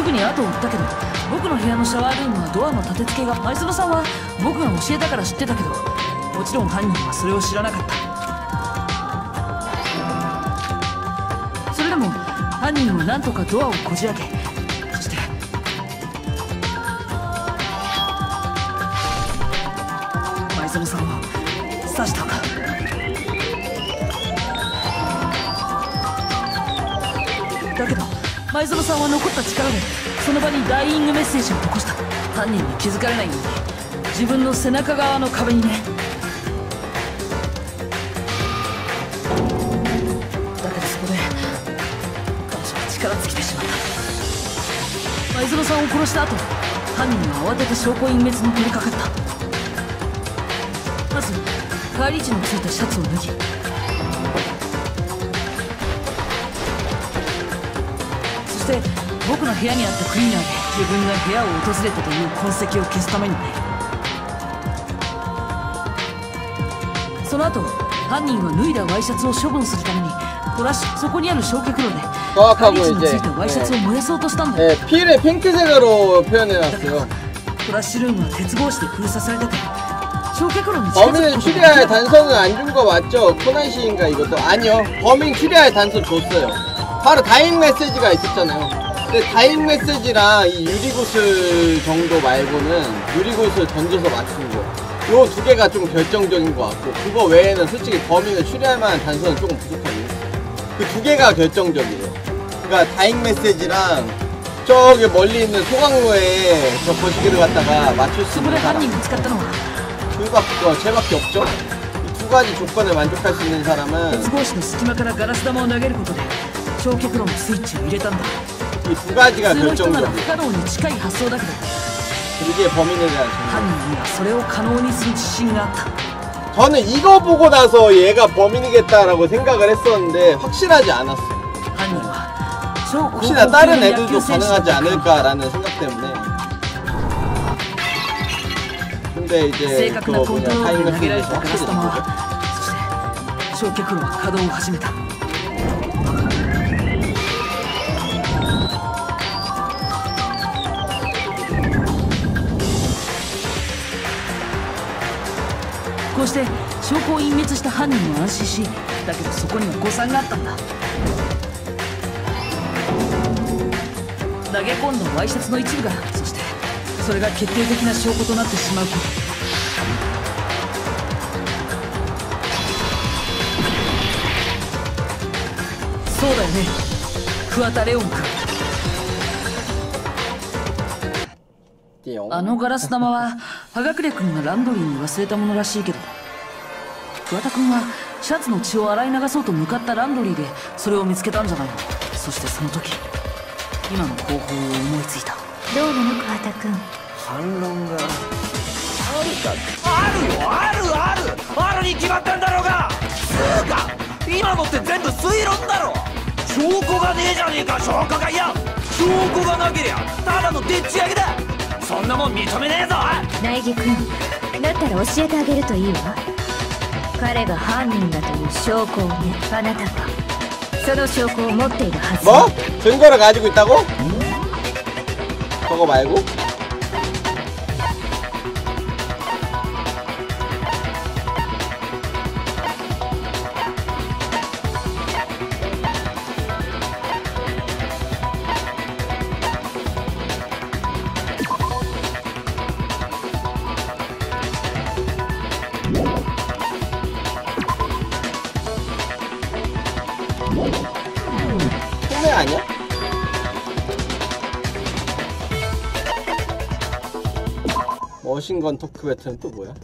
すぐに後を追ったけど僕の部屋のシャワールームはドアの立て付けが前園さんは僕が教えたから知ってたけどもちろん犯人はそれを知らなかった。それでも犯人は何とかドアをこじ開け前園さんは残った力でその場にダイイングメッセージを残した。犯人に気づかれないように。自分の背中側の壁にね。だけどそこで彼女は力尽きてしまった。前園さんを殺した後犯人は慌てて証拠隠滅に取り掛かった。まず帰り地のついたシャツを脱ぎ僕の部屋にあったクリーナーで自分が部屋を訪れたという痕跡を消すためにねその後犯人は脱いだワイシャツを処分するためにトラッシュそこにある焼却炉で 정확하고 帰り地のつ 이제 いたワイシャツを燃やそうとしたんだ 네, 피를 핑크색으로 표현해놨어요 トラッシュルームは鉄格子で封鎖されてて焼却炉に近づく 범인을 ことができ 추리할 なかった 단서는 안 준 거 맞죠? 코난 씨인가 이것도? 아니요 범인 추리할 단서 줬어요 바로 다잉 메시지가 있었잖아요 근데 다잉 메시지랑 이 유리구슬 정도 말고는 유리구슬 던져서 맞춘 거 요 두 개가 좀 결정적인 것 같고 그거 외에는 솔직히 범인을 추리할 만한 단서는 조금 부족하긴 했어요 그 두 개가 결정적이에요 그러니까 다잉 메시지랑 저기 멀리 있는 소강로에 저 거시기를 갖다가 맞출 수 そこ 있는 で犯 사람 人が使ったのは 그밖에 어, 쟤밖에 없죠. 이 두 가지 조건을 만족할 수 있는 사람은 鉄格子の隙間からガラス玉を投げることで焼却炉のスイッチを入れたんだ 이 두 가지가 결정 적이 그게 범인에 대한 증거. 저는 이거 보고 나서 얘가 범인이겠다라고 생각을 했었는데 확실하지 않았어. 혹시나 다른 애들도 가능하지 않을까라는 생각 때문에. 근데 이제 그 뭐냐 타인과 승리에서 확실히. 나오죠. こうして証拠を隠滅した犯人は安心しだけどそこには誤算があったんだ。投げ込んだわいせつの一部がそしてそれが決定的な証拠となってしまうこと。そうだよね。桑田レオン君.あのガラス玉は葉隠君がランドリーに忘れたものらしいけど桑田君はシャツの血を洗い流そうと向かったランドリーでそれを見つけたんじゃないの？そしてその時今の方法を思いついた。どうなの桑田君？反論が。あるよあるある！あるに決まってんだろうが！つうか今のって全部推論だろ！証拠がねえじゃねえか証拠がいや証拠がなけりゃただのでっち上げだ！そんなもん認めねえぞ苗木君だったら教えてあげるといいわ彼が犯人だという証拠をねあなたはその証拠を持っているはず 뭐? 증거를 가지고 있다고? 저거 말고? 건 토크 배틀은 또 뭐야?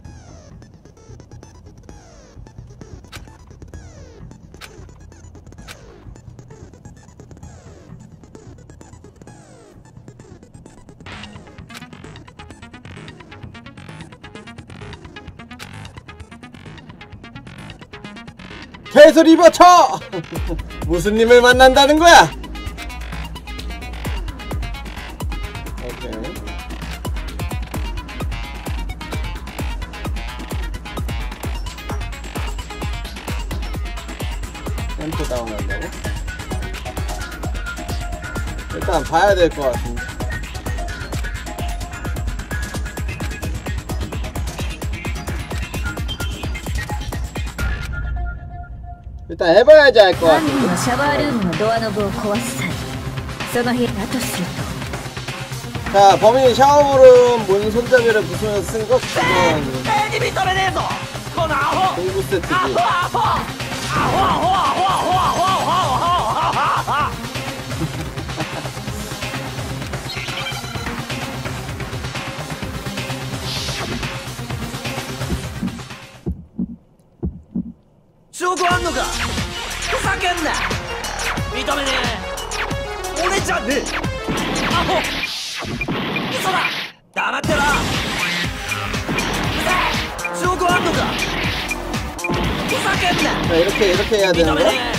개소리 버쳐! <laughs> 무슨 님을 만난다는 거야? 될 것 같은데. 일단 해봐야지 할 것 같아. 神자 범인 샤워물은 문 손잡이를 부수면 쓴것 같고 공구 세트 아호 아호. 아호 아호 아호 ねえアホ嘘だ黙ってろうぜ証拠あんのかふざけんな 자, 이렇게, 이렇게 해야 되는 認め 거야?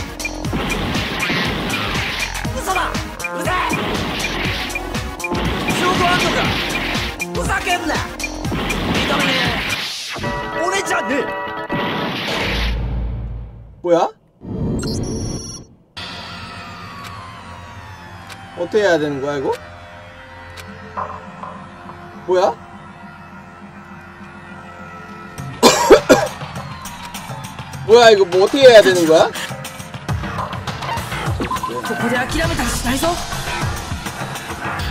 해야 되는 거야 이거? 뭐야? <coughs> 뭐야 이거 뭐 어떻게 해야 되는 거야?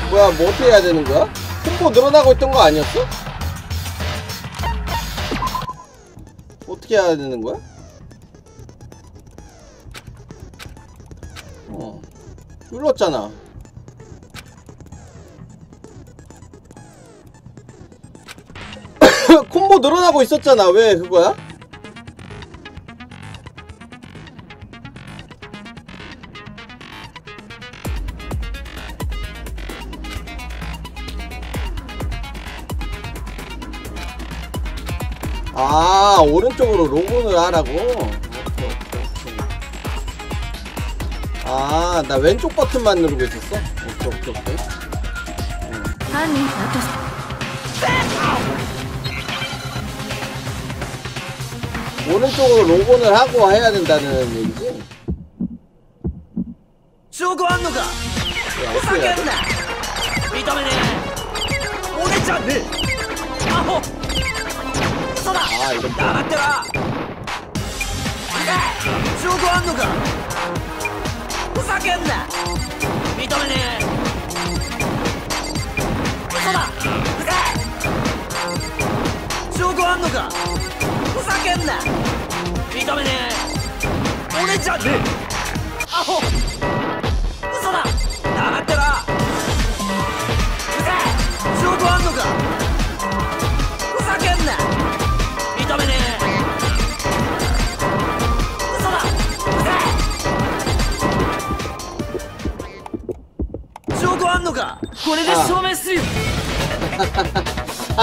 뭐야 뭐 어떻게 해야 되는 거야? 콤보 늘어나고 있던 거 아니었어? 어떻게 해야 되는 거야? 어 눌렀잖아 <laughs> 콤보 늘어나고 있었잖아 왜 그거야? 아 오른쪽으로 로그을 하라고? 아 나 왼쪽 버튼만 누르고 있었어? 오케이 오케이 오케이 아니 나도 오른쪽으로 로본을 하고 해야 된다는 얘기지?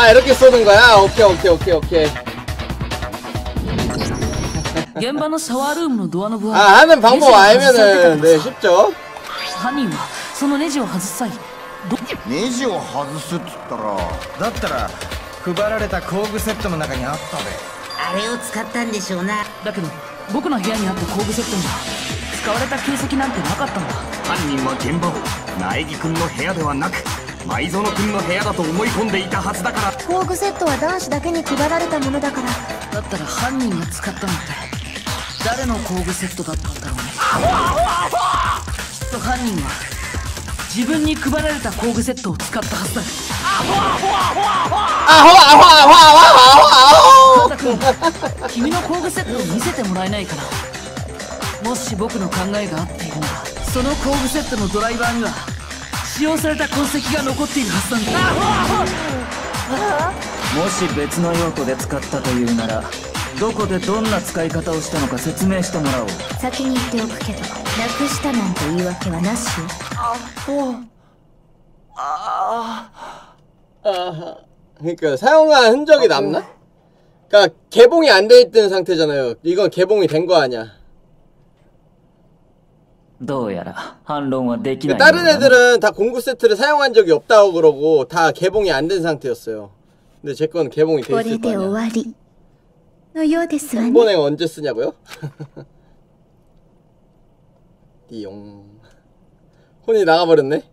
아 이렇게 쏘는 거야? 오케이 오케이 오케이 오케이 現場のシャワールームのドアノブは 아 하는 ネジ 방법 が外されてた 알면은 んで 네 す 쉽죠 犯人はそのネジを外す際どネジを外すっつったらだったら配られた工具セットの中にあったべあれを使ったんでしょうなだけど僕の部屋にあった工具セットには使われた形跡なんてなかったんだ犯人は現場を苗木くんの部屋ではなく 前園君の部屋だと思い込んでいたはずだから。工具セットは男子だけに配られたものだから。だったら犯人が使ったのって。誰の工具セットだったんだろうね。きっと犯人は自分に配られた工具セットを使ったはずだ。君の工具セットを見せてもらえないかホもし僕の考えが合っているならその工具セットのドライバーには使用された痕跡が残っているはずなんだもし別の用途で使ったというならどこでどんな使い方をしたのか説明してもらおう先に言っておくけどなくしたなんて言い訳はなしよ 아, 그러니까 사용한 흔적이 남나? 그러니까 개봉이 안 돼 있던 상태잖아요. 이건 개봉이 된 거 아니야. どうやら反論はできない 그러니까 다른 ようだな 애들은 다 공구 세트를 사용한 적이 없다고 그러고 다 개봉이 안 된 상태였어요. 근데 제 건 개봉이 돼 こ 있을 れ 거 で終 아니야. わりのようですわね 번행 언제 쓰냐고요? <laughs> 띠용. 혼이 나가버렸네.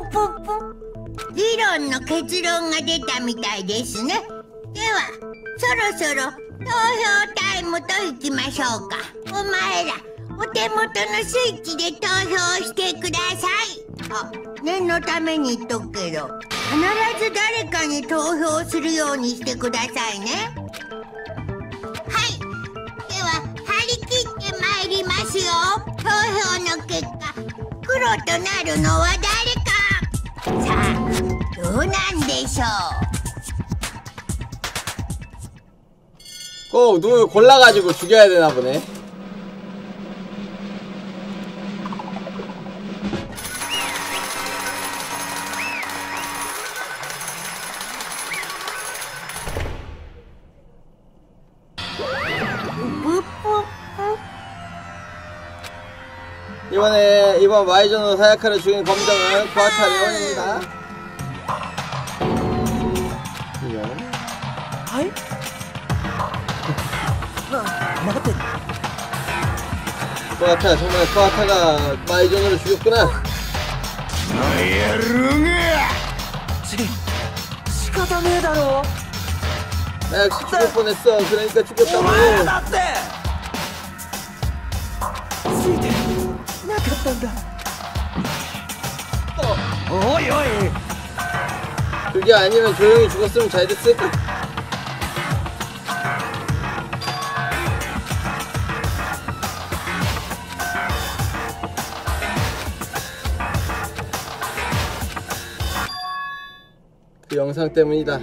ンポ議論の結論が出たみたいですね。ではそろそろ投票タイムといきましょうか。お前らお手元のスイッチで投票してください。あ念のために言っとくけど必ず誰かに投票するようにしてくださいね。はい。では張り切ってまいりますよ。投票の結果黒となるのは誰か。 さあどうなんでしょう 꼭 누구 골라가지고 죽여야 되나 보네. 이번에 이번 와이전으로 사야카를 죽인 검정은 쿠아타 레온입니다. 아이? 나한테. 구아타 정말 구아타가 와이전으로 죽였구나. 나의 룽이. 지금 시가다네 다로. 나 네, 죽을 뻔했어. 그러니까 죽였다고. 산다. 어, 어이 어이. 그게 아니면 조용히 죽었으면 잘 됐을까? 그 영상 때문이다.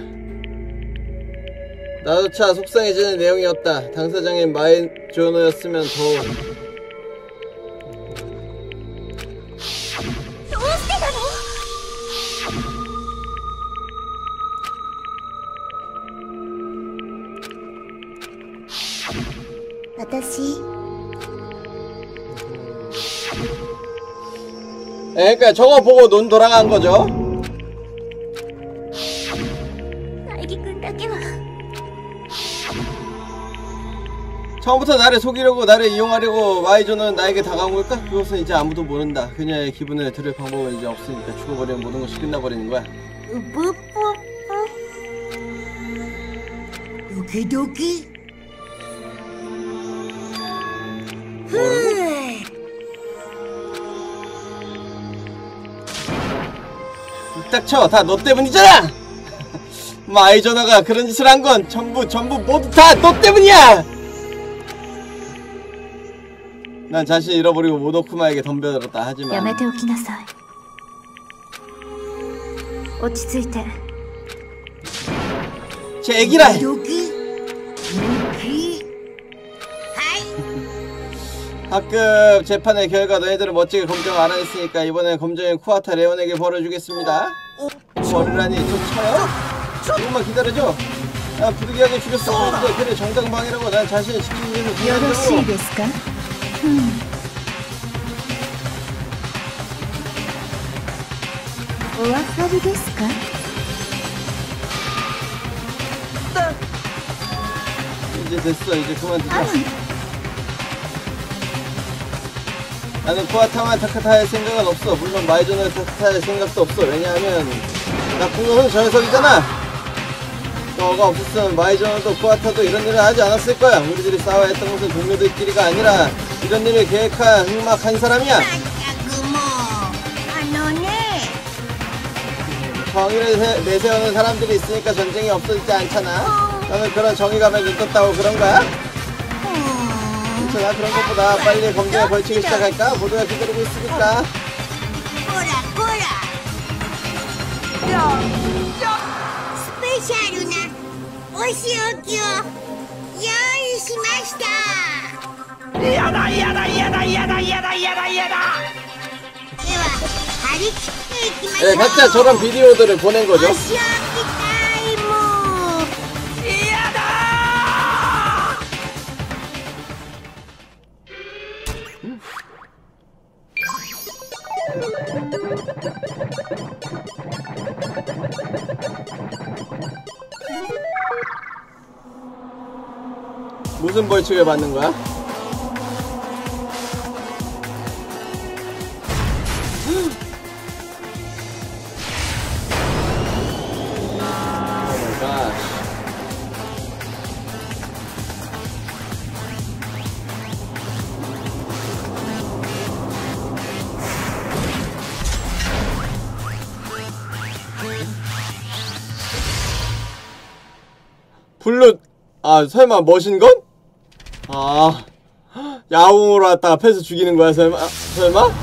나도 차 속상해지는 내용이었다. 당사장인 마인 조노였으면 더 私에 그러니까 저거 보고 눈 돌아간 거죠. 처음부터 나를 속이려고 나를 이용하려고 마이조는 나에게 다가온 걸까? 그것은 이제 아무도 모른다. 그녀의 기분을 들을 방법은 이제 없으니까 죽어버리면 모든 것이 끝나버리는 거야. 뿌뿌뿌. 여기 여기. 닥쳐. 다 너 때문이잖아. <laughs> 뭐 마이저너가 그런 짓을 한 건 전부 전부 모두 다 너 때문이야. 난 자신 잃어버리고 모노쿠마에게 덤벼들었다 하지만. 야메테 오키나사이. 오치츠이테 제 애기라 여기 학급 재판의 결과 너희들은 멋지게 검정을 알아냈으니까 이번엔 검정인 쿠아타 레온에게 벌을 주겠습니다 벌이라니 좀 쳐요? 조금만 기다려줘 난 부득이하게 죽였어 근데 그래 정당방위라고 난 자신을 지키기 위해서 よろしい 죽였다고 ですかうんお分かりですか 이제 됐어 이제 그만 두자 나는 쿠와타를 탓할 생각은 없어. 물론 마이조노를 탓할 생각도 없어. 왜냐하면 나쁜 놈은 저 녀석이잖아. 너가 없었으면 마이조노도 쿠와타도 이런 일을 하지 않았을 거야. 우리들이 싸워야 했던 것은 동료들끼리가 아니라 이런 일을 계획한 흑막 한 사람이야. 정의를 내세우는 사람들이 있으니까 전쟁이 없어지지 않잖아. 어. 너는 그런 정의감에 눈 떴다고 그런 거야? 제가 그런 것보다 빨리 번개가 벌치기 시작할까? 모두가 기다리고 있으니까. 보라, 보라. 스페셜 누나, 오시오기요. 요이시마시다. 이야다, 이야다, 이야다, 야다 이야다, 이야다, 이야다. 네, 각자 저런 비디오들을 보낸 거죠. 무슨 벌칙을 받는 거야? Gosh. 블루 아 설마 머신건? 아. 야옹으로 왔다가 패스 죽이는 거야 설마? 아, 설마? <laughs>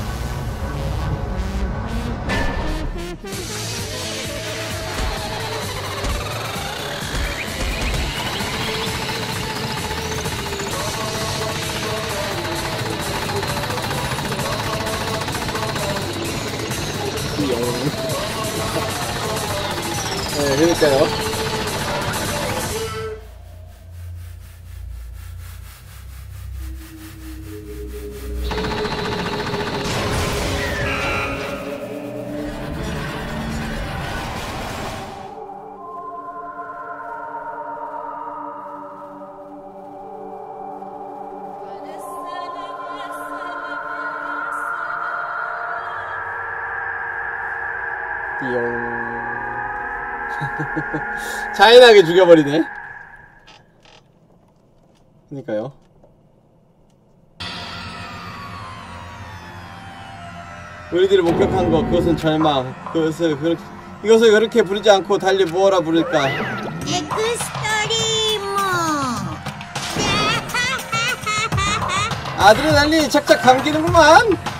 네 그러니까요 잔인하게 죽여버리네. 그니까요. 우리들이 목격한 것 그것은 절망. 그것을 그렇게 이것을 그렇게 부르지 않고 달리 무엇라 부를까? 아드레날린이 착착 감기는구만.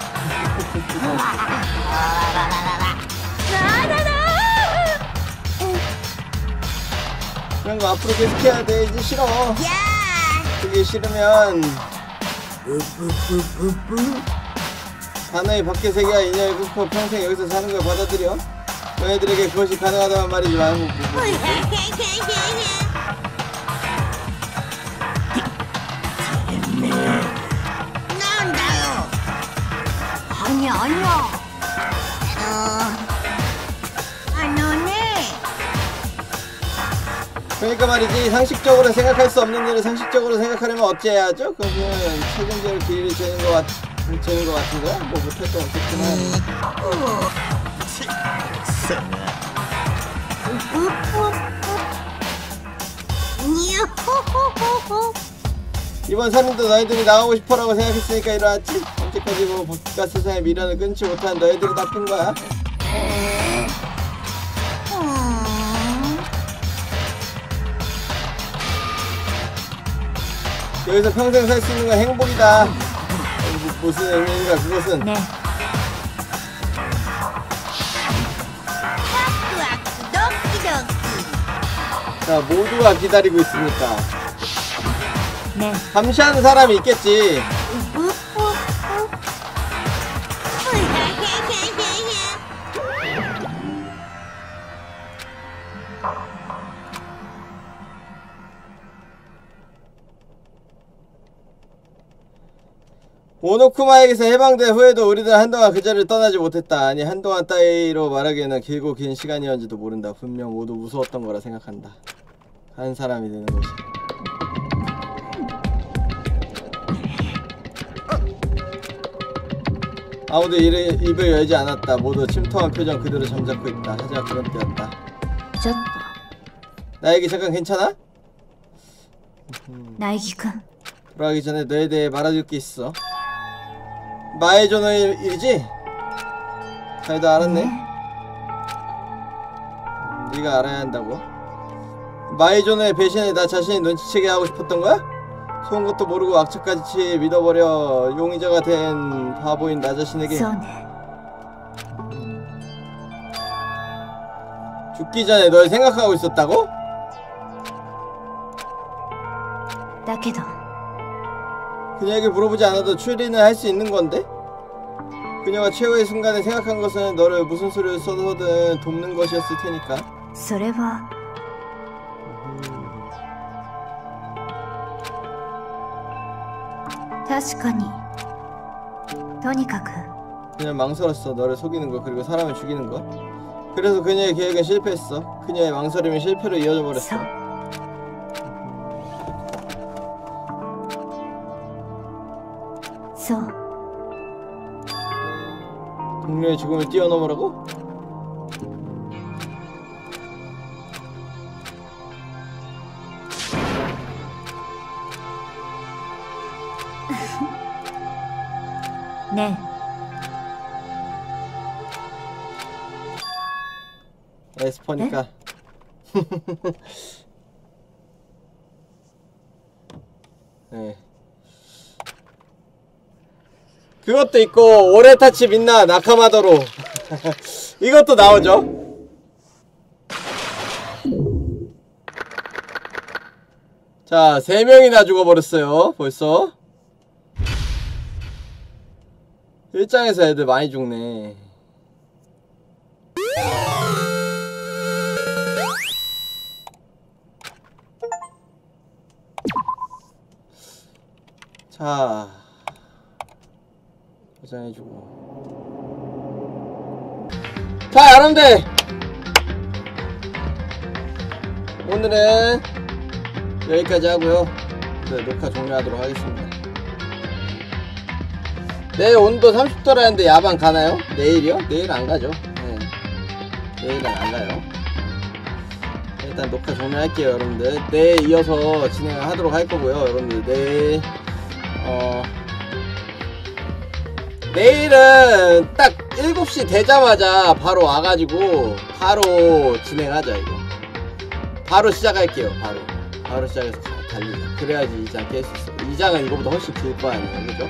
그런 거 앞으로 계속 해야 돼. 이제 싫어. 그게 싫으면. 단어의 밖의 세계와 인연을 끊고 평생 여기서 사는 걸 받아들여? 너희들에게 그것이 가능하다는 말이지만 아니 아니야 어... 그러니까 말이지 상식적으로 생각할 수 없는 일을 상식적으로 생각하려면 어찌해야죠? 그러면 책임질 길이 되는 것 같, 되는 것 같은 거야? 뭐 못할 건 없겠지만 이번 살인도 너희들이 나가고 싶어라고 생각했으니까 일어났지? 언제까지 뭐 복가 세상의 미련을 끊지 못한 너희들이 나쁜 거야? 여기서 평생 살 수 있는 건 행복이다. 무슨 의미인가 그것은. 네. 자 모두가 기다리고 있으니까. 네. 감시하는 사람이 있겠지. 오노쿠마에게서 해방된 후에도 우리들 한동안 그 자리를 떠나지 못했다. 아니 한동안 따위로 말하기에는 길고 긴 시간이었는지도 모른다. 분명 모두 무서웠던 거라 생각한다. 한 사람이 되는 것이. 아무도 이를, 입을 열지 않았다. 모두 침통한 표정 그대로 잠자코 있다. 하지만 그런 때였다. 늦었다. 나에게 잠깐 괜찮아? 나에게 군 음. 돌아가기 전에 너에 대해 말아줄 게 있어. 마에조의 일이지? 잘도 알았네. 네가 알아야 한다고. 마에조의 배신에 나 자신이 눈치채게 하고 싶었던 거야? 좋은 것도 모르고 악착같이 믿어버려 용의자가 된 바보인 나 자신에게 そうね 죽기 전에 널 생각하고 있었다고? だけど 그녀에게 물어보지 않아도 추리는 할 수 있는 건데? 그녀가 최후의 순간에 생각한 것은 너를 무슨 수를 써서든 돕는 것이었을 테니까 それは 確かにとにかく 그냥 망설였어 너를 속이는 거 그리고 사람을 죽이는 거 그래서 그녀의 계획은 실패했어 그녀의 망설임이 실패로 이어져 버렸어 そう 동료의 죽음을 뛰어넘으라고? <laughs> 네 에스퍼니까 네. <laughs> 그것도 있고 오레타치 민나 나카마도로 <laughs> 이것도 나오죠 자, 세 명이나 죽어버렸어요, 벌써. 일장에서 애들 많이 죽네. 자, 포장해주고. 자, 여러분들! 오늘은 여기까지 하고요. 네, 녹화 종료하도록 하겠습니다. 내일 온도 30도라는데 야방 가나요? 내일이요? 내일 안 가죠. 네. 내일은 안 가요. 일단 녹화 종료할게요, 여러분들. 내일 이어서 진행을 하도록 할 거고요, 여러분들. 내일, 어, 내일은 딱 7시 되자마자 바로 와가지고 바로 진행하자, 이거. 바로 시작할게요, 바로. 바로 시작해서 달리자. 그래야지 이장 깰 수 있어. 이 장은 이거보다 훨씬 길 거 아니에요, 그죠?